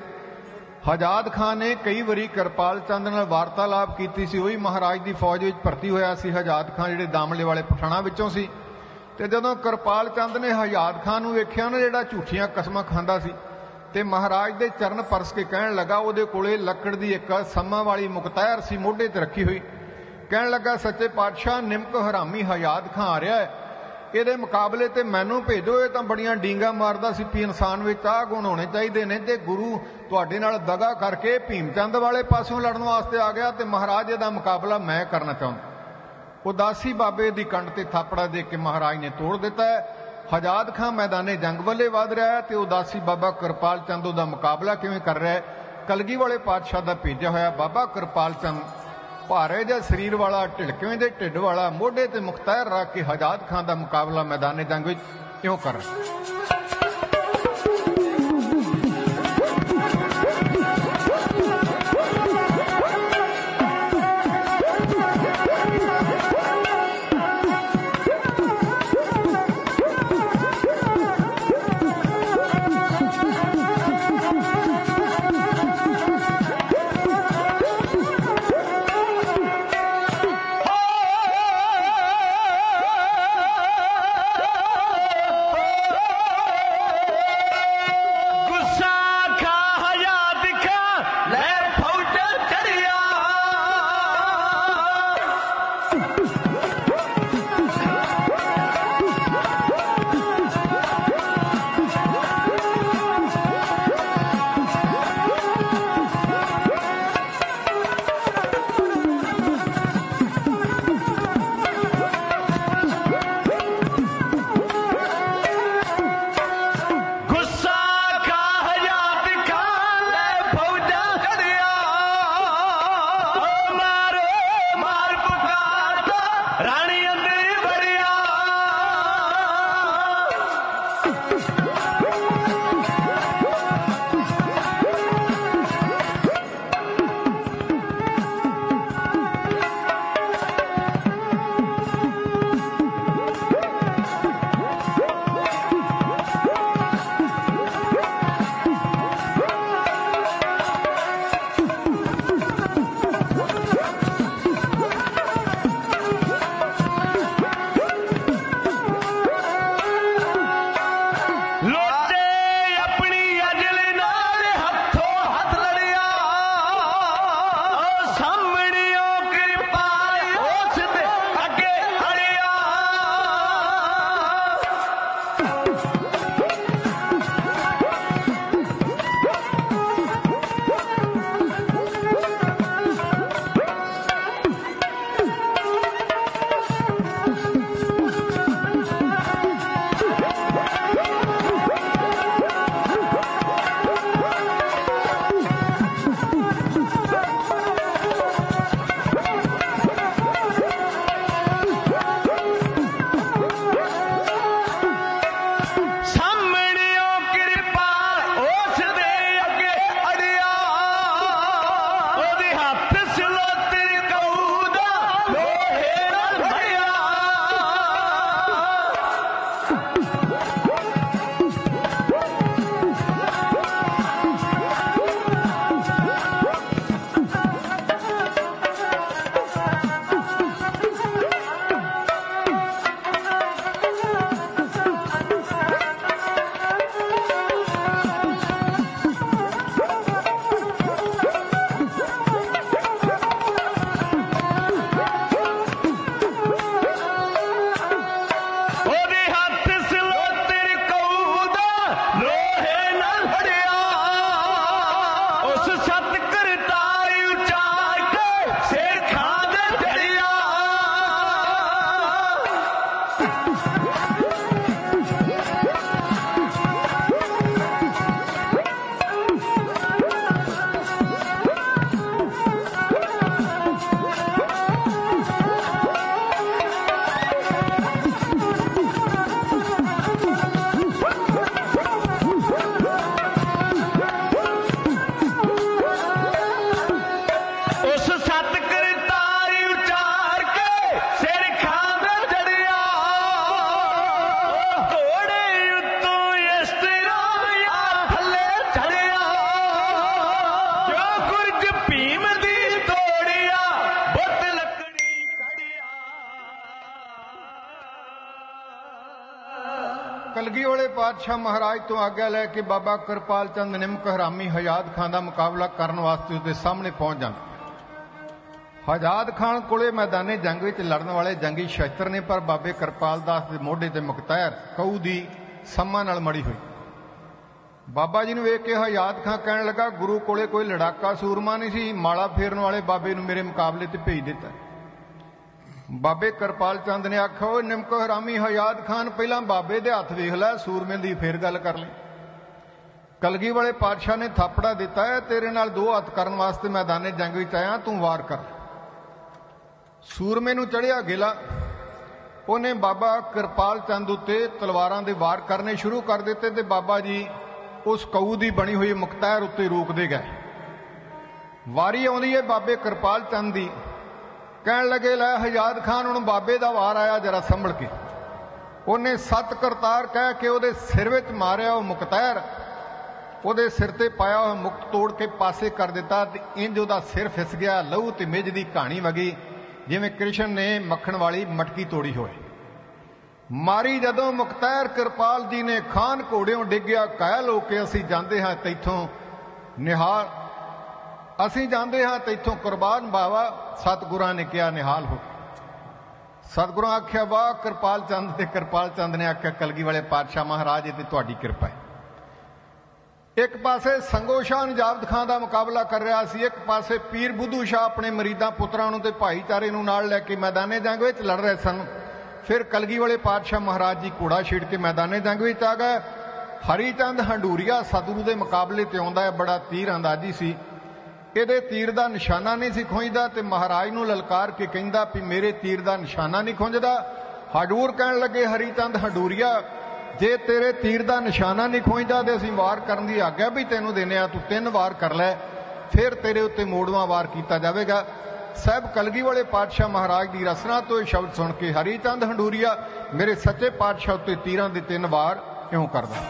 ਹਜਾਦ ਖਾਨ ਨੇ ਕਈ ਵਾਰੀ ਕਿਰਪਾਲ ਚੰਦ ਨਾਲ ਵਾਰਤਾਲਾਪ ਕੀਤੀ ਸੀ, ਉਹੀ ਮਹਾਰਾਜ ਦੀ ਫੌਜ ਵਿੱਚ ਭਰਤੀ ਹੋਇਆ ਸੀ। ਹਜਾਦ ਖਾਨ ਜਿਹੜੇ ਦਾਮਲੇ ਵਾਲੇ ਪਠਾਣਾ ਵਿੱਚੋਂ ਸੀ। ਤੇ ਜਦੋਂ ਕਿਰਪਾਲ ਚੰਦ ਨੇ ਹਜਾਦ ਖਾਨ ਨੂੰ ਵੇਖਿਆ ਨਾ ਜਿਹੜਾ ਝੂਠੀਆਂ ਕਸਮਾਂ ਖਾਂਦਾ ਸੀ ਤੇ ਮਹਾਰਾਜ ਦੇ ਚਰਨ ਪਰਸ ਕੇ ਕਹਿਣ ਲੱਗਾ, ਉਹਦੇ ਕੋਲੇ ਲੱਕੜ ਦੀ ਇੱਕ ਸੰਮਾ ਵਾਲੀ ਮੁਕਤੈਰ ਸੀ, ਮੋਢੇ ਤੇ ਰੱਖੀ ਹੋਈ। ਕਹਿਣ ਲੱਗਾ, ਸੱਚੇ ਪਾਤਸ਼ਾਹ, ਨਿਮਕ ਹਰਾਮੀ ਹਯਾਦ ਖਾਂ ਆ ਰਿਹਾ ਹੈ। ਇਹਦੇ ਮੁਕਾਬਲੇ ਤੇ ਮੈਨੂੰ ਭੇਜੋ, ਇਹ ਤਾਂ ਬੜੀਆਂ ਡੀਂਗਾ ਮਾਰਦਾ ਸੀ ਵੀ ਇਨਸਾਨ ਵਿੱਚ ਆਹ ਗੁਣ ਹੋਣੇ ਚਾਹੀਦੇ ਨੇ ਤੇ ਗੁਰੂ ਤੁਹਾਡੇ ਨਾਲ ਦਗਾ ਕਰਕੇ ਭੀਮਚੰਦ ਵਾਲੇ ਪਾਸੋਂ ਲੜਨ ਵਾਸਤੇ ਆ ਗਿਆ ਤੇ ਮਹਾਰਾਜ ਇਹਦਾ ਮੁਕਾਬਲਾ ਮੈਂ ਕਰਨਾ ਚਾਹੁੰਦਾ। ਉਦਾਸੀ ਬਾਬੇ ਦੀ ਕੰਡ ਤੇ ਥਾਪੜਾ ਦੇ ਕੇ ਮਹਾਰਾਜ ਨੇ ਤੋੜ ਦਿੱਤਾ ਹੈ। ਹਜਾਦ ਖਾਂ ਮੈਦਾਨੇ ਜੰਗ ਵੱਲੇ ਵਧ ਰਿਹਾ ਹੈ ਤੇ ਉਦਾਸੀ ਬਾਬਾ ਕਿਰਪਾਲ ਚੰਦ ਦਾ ਮੁਕਾਬਲਾ ਕਿਵੇਂ ਕਰ ਰਿਹਾ ਹੈ? ਕਲਗੀ ਵਾਲੇ ਪਾਤਸ਼ਾਹ ਦਾ ਭੇਜਿਆ ਹੋਇਆ ਬਾਬਾ ਕਿਰਪਾਲ ਚੰਦ ਭਾਰੇ ਜਿਹਾ ਸਰੀਰ ਵਾਲਾ, ਢਿਲਕਵੇਂ ਦੇ ਢਿੱਡ ਵਾਲਾ, ਮੋਢੇ ਤੇ ਮੁਖਤੈਰ ਰੱਖ ਕੇ ਹਜਾਦ ਖਾਨ ਦਾ ਮੁਕਾਬਲਾ ਮੈਦਾਨੇ ਜੰਗ ਵਿੱਚ ਕਿਉਂ ਕਰ ਰਿਹਾ? ਪਾਤਸ਼ਾਹ ਮਹਾਰਾਜ ਤੋਂ ਆਗਿਆ ਲੈ ਕੇ ਬਾਬਾ ਕਿਰਪਾਲ ਚੰਦ ਨਿਮਕ ਹਰਾਮੀ ਹਯਾਦ ਖਾਨ ਦਾ ਮੁਕਾਬਲਾ ਕਰਨ ਵਾਸਤੇ ਉਸਦੇ ਸਾਹਮਣੇ ਪਹੁੰਚ ਜਾਂਦੇ। ਹਜ਼ਾਦ ਖਾਨ ਕੋਲੇ ਮੈਦਾਨੇ ਜੰਗ ਵਿੱਚ ਲੜਨ ਵਾਲੇ ਜੰਗੀ ਸ਼ਸਤਰ ਨੇ, ਪਰ ਬਾਬੇ ਕਿਰਪਾਲ ਦਾਸ ਦੇ ਮੋਢੇ ਤੇ ਮੁਖਤਿਆਰ ਕਊ ਦੀ ਸੰਮਾਂ ਨਾਲ ਮੜੀ ਹੋਈ। ਬਾਬਾ ਜੀ ਨੂੰ ਵੇਖ ਕੇ ਹਜ਼ਾਦ ਖਾਨ ਕਹਿਣ ਲੱਗਾ, ਗੁਰੂ ਕੋਲੇ ਕੋਈ ਲੜਾਕਾ ਸੂਰਮਾ ਨਹੀਂ ਸੀ, ਮਾਲਾ ਫੇਰਨ ਵਾਲੇ ਬਾਬੇ ਨੂੰ ਮੇਰੇ ਮੁਕਾਬਲੇ ਤੇ ਭੇਜ ਦਿੱਤਾ ਬਾਬੇ ਕਿਰਪਾਲ ਚੰਦ ਨੇ ਆਖਿਆ, ਓਏ ਨਿਮਕ ਹਰਾਮੀ ਹਯਾਦ ਖਾਨ, ਪਹਿਲਾਂ ਬਾਬੇ ਦੇ ਹੱਥ ਵੇਖ ਲੈ, ਸੂਰਮੇ ਦੀ ਫੇਰ ਗੱਲ ਕਰ ਲੈ। ਕਲਗੀ ਵਾਲੇ ਪਾਤਸ਼ਾਹ ਨੇ ਥਾਪੜਾ ਦਿੱਤਾ ਹੈ, ਤੇਰੇ ਨਾਲ ਦੋ ਹੱਥ ਕਰਨ ਵਾਸਤੇ ਮੈਦਾਨੇ ਜੰਗ ਵਿੱਚ ਆਇਆ, ਤੂੰ ਵਾਰ ਕਰ। ਸੂਰਮੇ ਨੂੰ ਚੜਿਆ ਗਿਲਾ, ਉਹਨੇ ਬਾਬਾ ਕਿਰਪਾਲ ਚੰਦ ਉੱਤੇ ਤਲਵਾਰਾਂ ਦੇ ਵਾਰ ਕਰਨੇ ਸ਼ੁਰੂ ਕਰ ਦਿੱਤੇ ਤੇ ਬਾਬਾ ਜੀ ਉਸ ਕਊ ਦੀ ਬਣੀ ਹੋਈ ਮੁਖਤਾਰ ਉੱਤੇ ਰੋਕਦੇ ਗਏ। ਵਾਰੀ ਆਉਂਦੀ ਹੈ ਬਾਬੇ ਕਿਰਪਾਲ ਚੰਦ ਦੀ ਕਹਿਣ ਲੱਗੇ, ਲੈ ਹਯਾਦ ਖਾਨ ਹੁਣ ਬਾਬੇ ਦਾ ਵਾਰ ਆਇਆ ਜਰਾ ਸੰਭਲ ਕੇ। ਉਹਨੇ ਸਤ ਕਰਤਾਰ ਕਹਿ ਕੇ ਉਹਦੇ ਸਿਰ ਵਿੱਚ ਮਾਰਿਆ, ਉਹ ਮੁਕਤੈਰ। ਉਹਦੇ ਸਿਰ ਤੇ ਪਾਇਆ ਹੋਇਆ ਮੁਕਤ ਤੋੜ ਕੇ ਪਾਸੇ ਕਰ ਦਿੱਤਾ ਤੇ ਇੰਜ ਉਹਦਾ ਸਿਰ ਫਿਸ ਗਿਆ, ਲਹੂ ਤੇ ਮਿੱਝ ਦੀ ਕਹਾਣੀ ਵਗੀ, ਜਿਵੇਂ ਕ੍ਰਿਸ਼ਨ ਨੇ ਮੱਖਣ ਵਾਲੀ ਮਟਕੀ ਤੋੜੀ ਹੋਏ ਮਾਰੀ ਜਦੋਂ ਮੁਕਤੈਰ ਕਿਰਪਾਲ ਜੀ ਨੇ ਖਾਨ ਘੋੜਿਓਂ ਡਿੱਗਿਆ ਕਾਇਲ ਹੋ ਕੇ ਅਸੀਂ ਜਾਂਦੇ ਹਾਂ ਤੈਥੋਂ ਨਿਹਾਲ ਅਸੀਂ ਜਾਂਦੇ ਹਾਂ ਤੈਥੋਂ ਕੁਰਬਾਨ ਬਾਵਾ ਸਤਿਗੁਰਾਂ ਨੇ ਕਿਹਾ ਨਿਹਾਲ ਹੋ। ਸਤਿਗੁਰਾਂ ਆਖਿਆ, ਵਾਹ, ਕਿਰਪਾਲ ਚੰਦ ਤੇ ਕਿਰਪਾਲ ਚੰਦ ਨੇ ਆਖਿਆ ਕਲਗੀ ਵਾਲੇ ਪਾਤਸ਼ਾਹ ਮਹਾਰਾਜ, ਇਹ ਤੇ ਤੁਹਾਡੀ ਕਿਰਪਾ ਹੈ। ਇੱਕ ਪਾਸੇ ਸੰਗੋ ਸ਼ਾਹ ਨਜਾਬਤ ਖਾਨ ਦਾ ਮੁਕਾਬਲਾ ਕਰ ਰਿਹਾ ਸੀ, ਇੱਕ ਪਾਸੇ ਪੀਰ ਬੁੱਧੂ ਸ਼ਾਹ ਆਪਣੇ ਮਰੀਦਾਂ ਪੁੱਤਰਾਂ ਨੂੰ ਤੇ ਭਾਈਚਾਰੇ ਨੂੰ ਨਾਲ ਲੈ ਕੇ ਮੈਦਾਨੇ ਜੰਗ ਵਿੱਚ ਲੜ ਰਹੇ ਸਨ। ਫਿਰ ਕਲਗੀ ਵਾਲੇ ਪਾਤਸ਼ਾਹ ਮਹਾਰਾਜ ਜੀ ਘੋੜਾ ਛੇੜ ਕੇ ਮੈਦਾਨੇ ਜੰਗ ਵਿੱਚ ਆ ਗਏ। ਹਰੀ ਚੰਦ ਹੰਡੂਰੀਆ ਸਤਿਗੁਰੂ ਦੇ ਮੁਕਾਬਲੇ ਤੇ ਆਉਂਦਾ ਹੈ, ਬੜਾ ਤੀਰ ਅੰਦਾਜ਼ੀ ਸੀ। ਇਹਦੇ ਤੀਰ ਦਾ ਨਿਸ਼ਾਨਾ ਨਹੀਂ ਸੀ ਖੁੰਝਦਾ ਤੇ ਮਹਾਰਾਜ ਨੂੰ ਲਲਕਾਰ ਕੇ ਕਹਿੰਦਾ ਵੀ ਮੇਰੇ ਤੀਰ ਦਾ ਨਿਸ਼ਾਨਾ ਨਹੀਂ ਖੁੰਝਦਾ। ਹਡੂਰ ਕਹਿਣ ਲੱਗੇ ਹਰੀ ਚੰਦ ਹਡੂਰੀਆ, ਜੇ ਤੇਰੇ ਤੀਰ ਦਾ ਨਿਸ਼ਾਨਾ ਨਹੀਂ ਖੁੰਝਦਾ ਤੇ ਅਸੀਂ ਵਾਰ ਕਰਨ ਦੀ ਆਗਿਆ ਵੀ ਤੈਨੂੰ ਦਿੰਨੇ ਆ, ਤੂੰ ਤਿੰਨ ਵਾਰ ਕਰ ਲੈ, ਫਿਰ ਤੇਰੇ ਉੱਤੇ ਮੋੜਵਾਂ ਵਾਰ ਕੀਤਾ ਜਾਵੇਗਾ। ਸਾਹਿਬ ਕਲਗੀ ਵਾਲੇ ਪਾਤਸ਼ਾਹ ਮਹਾਰਾਜ ਦੀ ਰਸਨਾ ਤੋਂ ਇਹ ਸ਼ਬਦ ਸੁਣ ਕੇ ਹਰੀ ਚੰਦ ਹੰਡੂਰੀਆ, ਮੇਰੇ ਸੱਚੇ ਪਾਤਸ਼ਾਹ ਉੱਤੇ ਤੀਰਾਂ ਦੇ ਤਿੰਨ ਵਾਰ ਕਿਉਂ ਕਰਦਾ।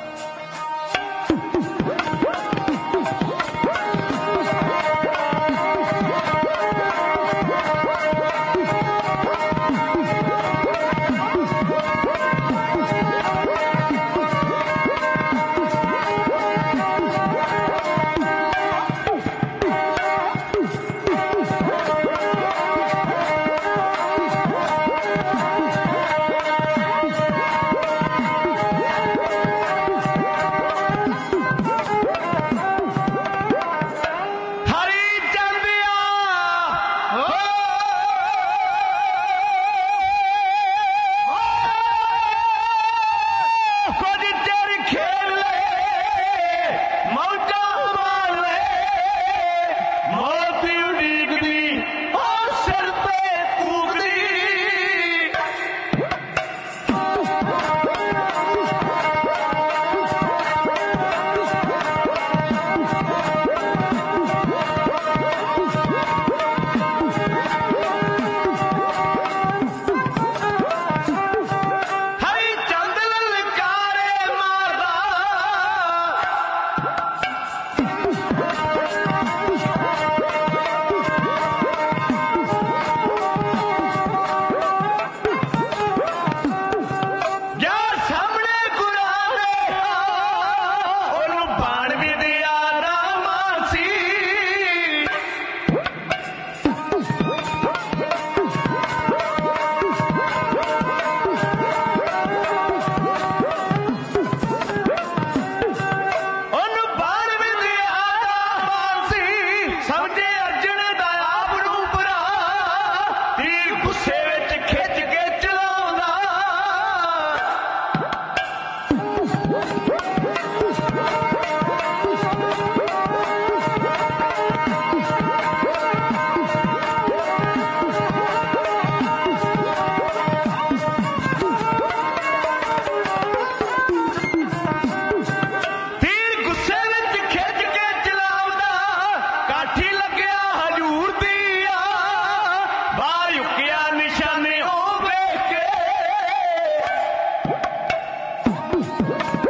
Ooh.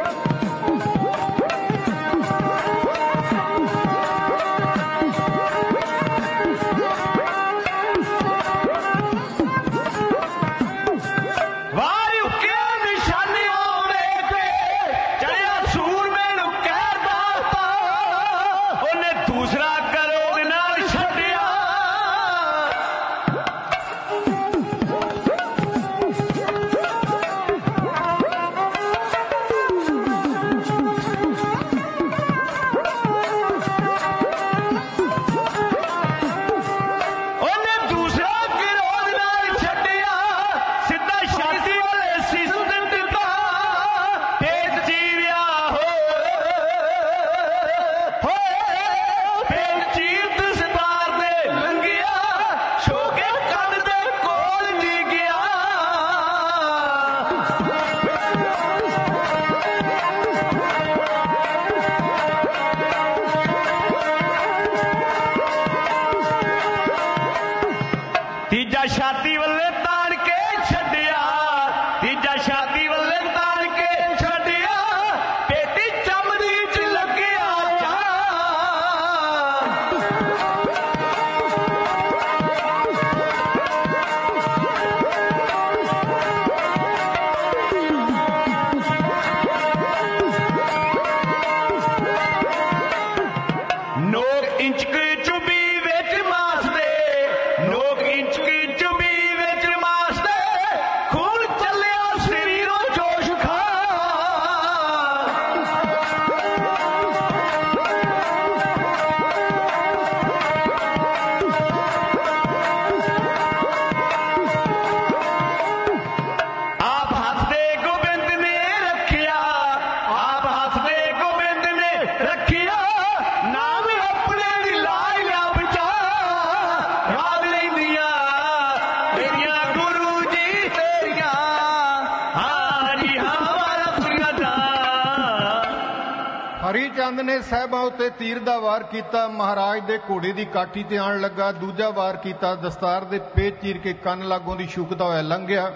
ਨੇ ਸਾਹਿਬਾਂ ਉੱਤੇ ਤੀਰ ਦਾ ਵਾਰ ਕੀਤਾ, ਮਹਾਰਾਜ ਦੇ ਘੋੜੇ ਦੀ ਕਾਠੀ ਤੇ ਆਣ ਲੱਗਾ, ਦੂਜਾ ਵਾਰ ਕੀਤਾ, ਦਸਤਾਰ ਦੇ ਪੇਚ ਚੀਰ ਕੇ ਕੰਨ ਲਾਗੋਂ ਦੀ ਸ਼ੂਕਦਾ ਹੋਇਆ, ਲੰਘਿਆ।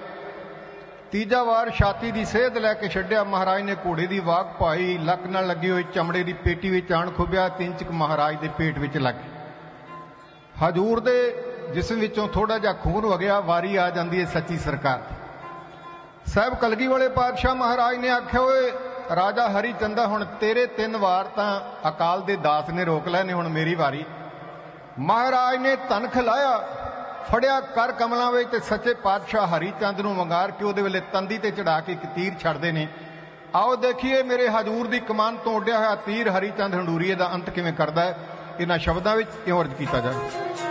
ਤੀਜਾ ਵਾਰ ਛਾਤੀ ਦੀ ਸੇਧ ਲੈ ਕੇ ਛੱਡਿਆ, ਮਹਾਰਾਜ ਨੇ ਘੋੜੇ ਦੀ ਵਾਗ ਪਾਈ, ਲੱਕ ਨਾਲ ਲੱਗੀ ਹੋਈ ਚਮੜੇ ਦੀ ਪੇਟੀ ਵਿੱਚ ਆਣ ਖੁੱਬਿਆ ਤਿੰਚਕ ਮਹਾਰਾਜ ਦੇ ਪੇਟ ਵਿੱਚ ਲੱਗ। ਹਜੂਰ ਦੇ ਜਿਸਮ ਵਿੱਚੋਂ ਥੋੜਾ ਜਿਹਾ ਖੂਨ ਵਗਿਆ, ਵਾਰੀ ਆ ਜਾਂਦੀ ਹੈ ਸੱਚੀ ਸਰਕਾਰ ਸਾਹਿਬ ਕਲਗੀ ਵਾਲੇ ਪਾਤਸ਼ਾਹ ਮਹਾਰਾਜ ਨੇ ਆਖਿਆ, ਓਏ ਰਾਜਾ ਹਰੀ ਚੰਦਾ ਹੁਣ ਤੇਰੇ ਤਿੰਨ ਵਾਰ ਤਾਂ ਅਕਾਲ ਦੇ ਦਾਸ ਨੇ ਰੋਕ ਲਏ ਨੇ ਹੁਣ ਮੇਰੀ ਵਾਰੀ। ਮਹਾਰਾਜ ਨੇ ਧਨ ਖਿਲਾਇਆ ਫੜਿਆ ਕਰ ਕਮਲਾਂ ਵਿੱਚ ਤੇ ਸੱਚੇ ਪਾਤਸ਼ਾਹ ਹਰੀ ਚੰਦ ਨੂੰ ਵੰਗਾਰ ਕੇ ਉਹਦੇ ਵੇਲੇ ਤੰਦੀ ਤੇ ਚੜਾ ਕੇ ਇੱਕ ਤੀਰ ਛੱਡਦੇ ਨੇ। ਆਓ ਦੇਖੀਏ, ਮੇਰੇ ਹਜੂਰ ਦੀ ਕਮਾਨ ਤੋਂ ਉੱਡਿਆ ਹੋਇਆ ਤੀਰ ਹਰੀ ਚੰਦ ਹੰਡੂਰੀਏ ਦਾ ਅੰਤ ਕਿਵੇਂ ਕਰਦਾ ਹੈ? ਇਹਨਾਂ ਸ਼ਬਦਾਂ ਵਿੱਚ ਇਉਂ ਅਰਜ਼ ਕੀਤਾ ਜਾਵੇ।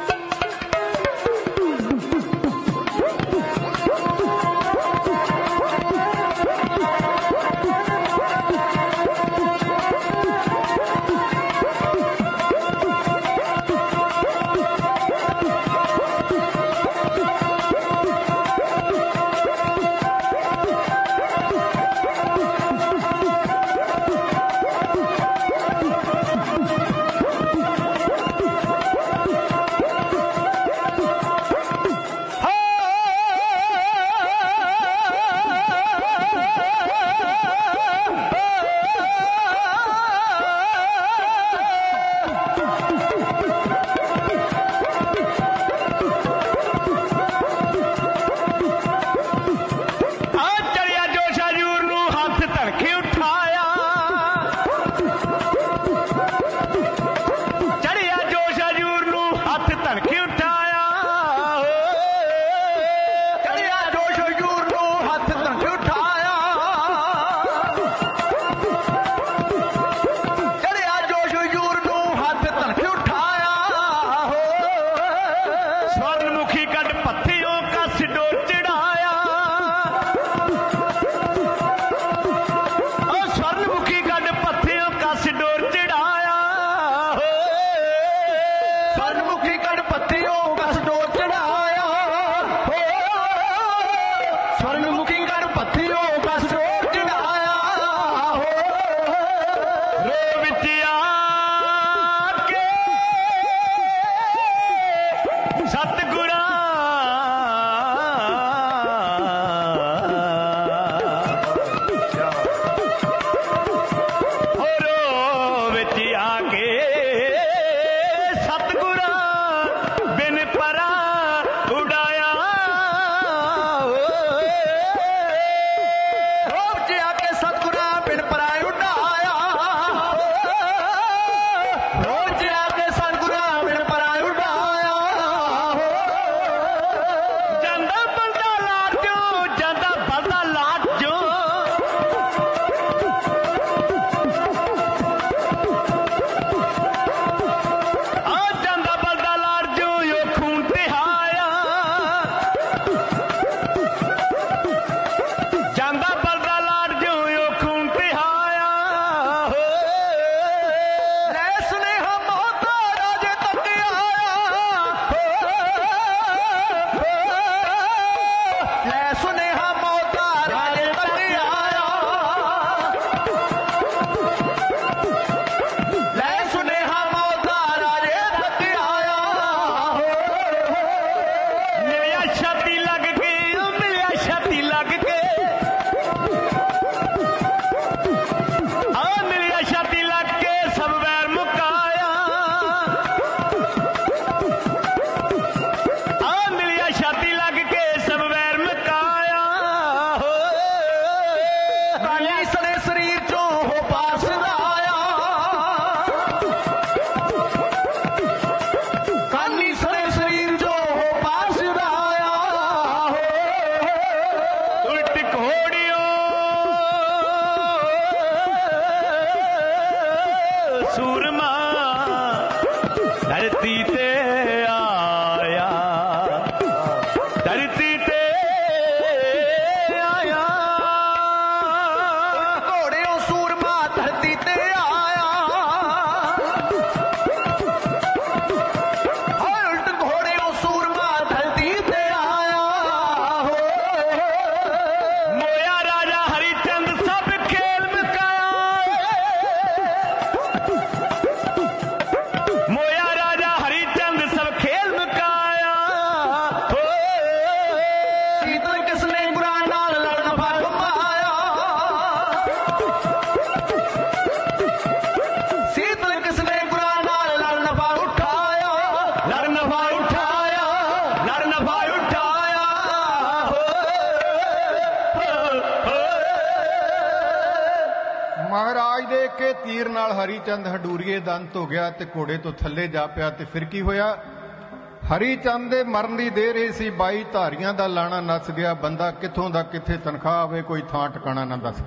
ਧਰਤੀ ਤੇ ਚੰਦ ਹਰੀਚੰਦ ਹਡੂਰੀਏ ਦੰਤ ਹੋ ਗਿਆ ਤੇ ਘੋੜੇ ਤੋਂ ਥੱਲੇ ਜਾ ਪਿਆ ਤੇ ਫਿਰ ਕੀ ਹੋਇਆ? ਹਰੀਚੰਦ ਦੇ ਮਰਨ ਦੀ ਦੇਰ ਇਹ ਸੀ, ਬਾਈ ਧਾਰੀਆਂ ਦਾ ਲਾਣਾ ਨੱਸ ਗਿਆ, ਬੰਦਾ ਕਿੱਥੋਂ ਦਾ ਕਿੱਥੇ ਤਨਖਾਹ ਆਵੇ ਕੋਈ ਥਾਂ ਟਿਕਾਣਾ ਨਾ ਦੱਸ।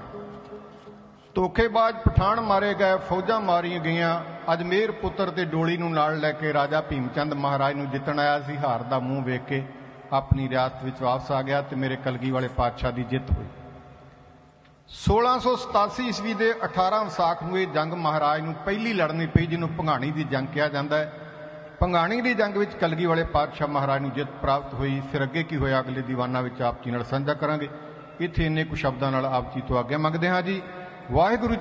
ਧੋਖੇਬਾਜ਼ ਪਠਾਨ ਮਾਰੇ ਗਏ, ਫੌਜਾਂ ਮਾਰੀਆਂ ਗਈਆਂ। ਅਜਮੇਰ ਪੁੱਤਰ ਤੇ ਡੋਲੀ ਨੂੰ ਨਾਲ ਲੈ ਕੇ ਰਾਜਾ ਭੀਮਚੰਦ ਮਹਾਰਾਜ ਨੂੰ ਜਿੱਤਣ ਆਇਆ ਸੀ, ਹਾਰ ਦਾ ਮੂੰਹ ਵੇਖ ਕੇ ਆਪਣੀ ਰਿਆਸਤ ਵਿੱਚ ਵਾਪਸ ਆ ਗਿਆ ਤੇ ਮੇਰੇ ਕਲਗੀ ਵਾਲੇ ਪਾਤਸ਼ਾਹ ਦੀ ਜਿੱਤ ਹੋਈ। 1687 ਈਸਵੀ ਦੇ 18 ਵਿਸਾਖ ਨੂੰ ਇਹ ਜੰਗ ਮਹਾਰਾਜ ਨੂੰ ਪਹਿਲੀ ਲੜਨੀ ਪਈ, ਜਿਹਨੂੰ ਭੰਗਾਣੀ ਦੀ ਜੰਗ ਕਿਹਾ ਜਾਂਦਾ ਹੈ। ਭੰਗਾਣੀ ਦੀ ਜੰਗ ਵਿੱਚ ਕਲਗੀ ਵਾਲੇ ਪਾਤਸ਼ਾਹ ਮਹਾਰਾਜ ਨੂੰ ਜਿੱਤ ਪ੍ਰਾਪਤ ਹੋਈ। ਫਿਰ ਅੱਗੇ ਕੀ ਹੋਇਆ? ਅਗਲੇ ਦੀਵਾਨਾਂ ਵਿੱਚ ਆਪ ਜੀ ਨਾਲ ਸਾਂਝਾ ਕਰਾਂਗੇ। ਇੱਥੇ ਇੰਨੇ ਕੁ ਸ਼ਬਦਾਂ ਨਾਲ ਆਪ ਜੀ ਤੋਂ ਆਗਿਆ ਮੰਗਦੇ ਹਾਂ ਜੀ। ਵਾਹਿਗੁਰੂ ਜੀ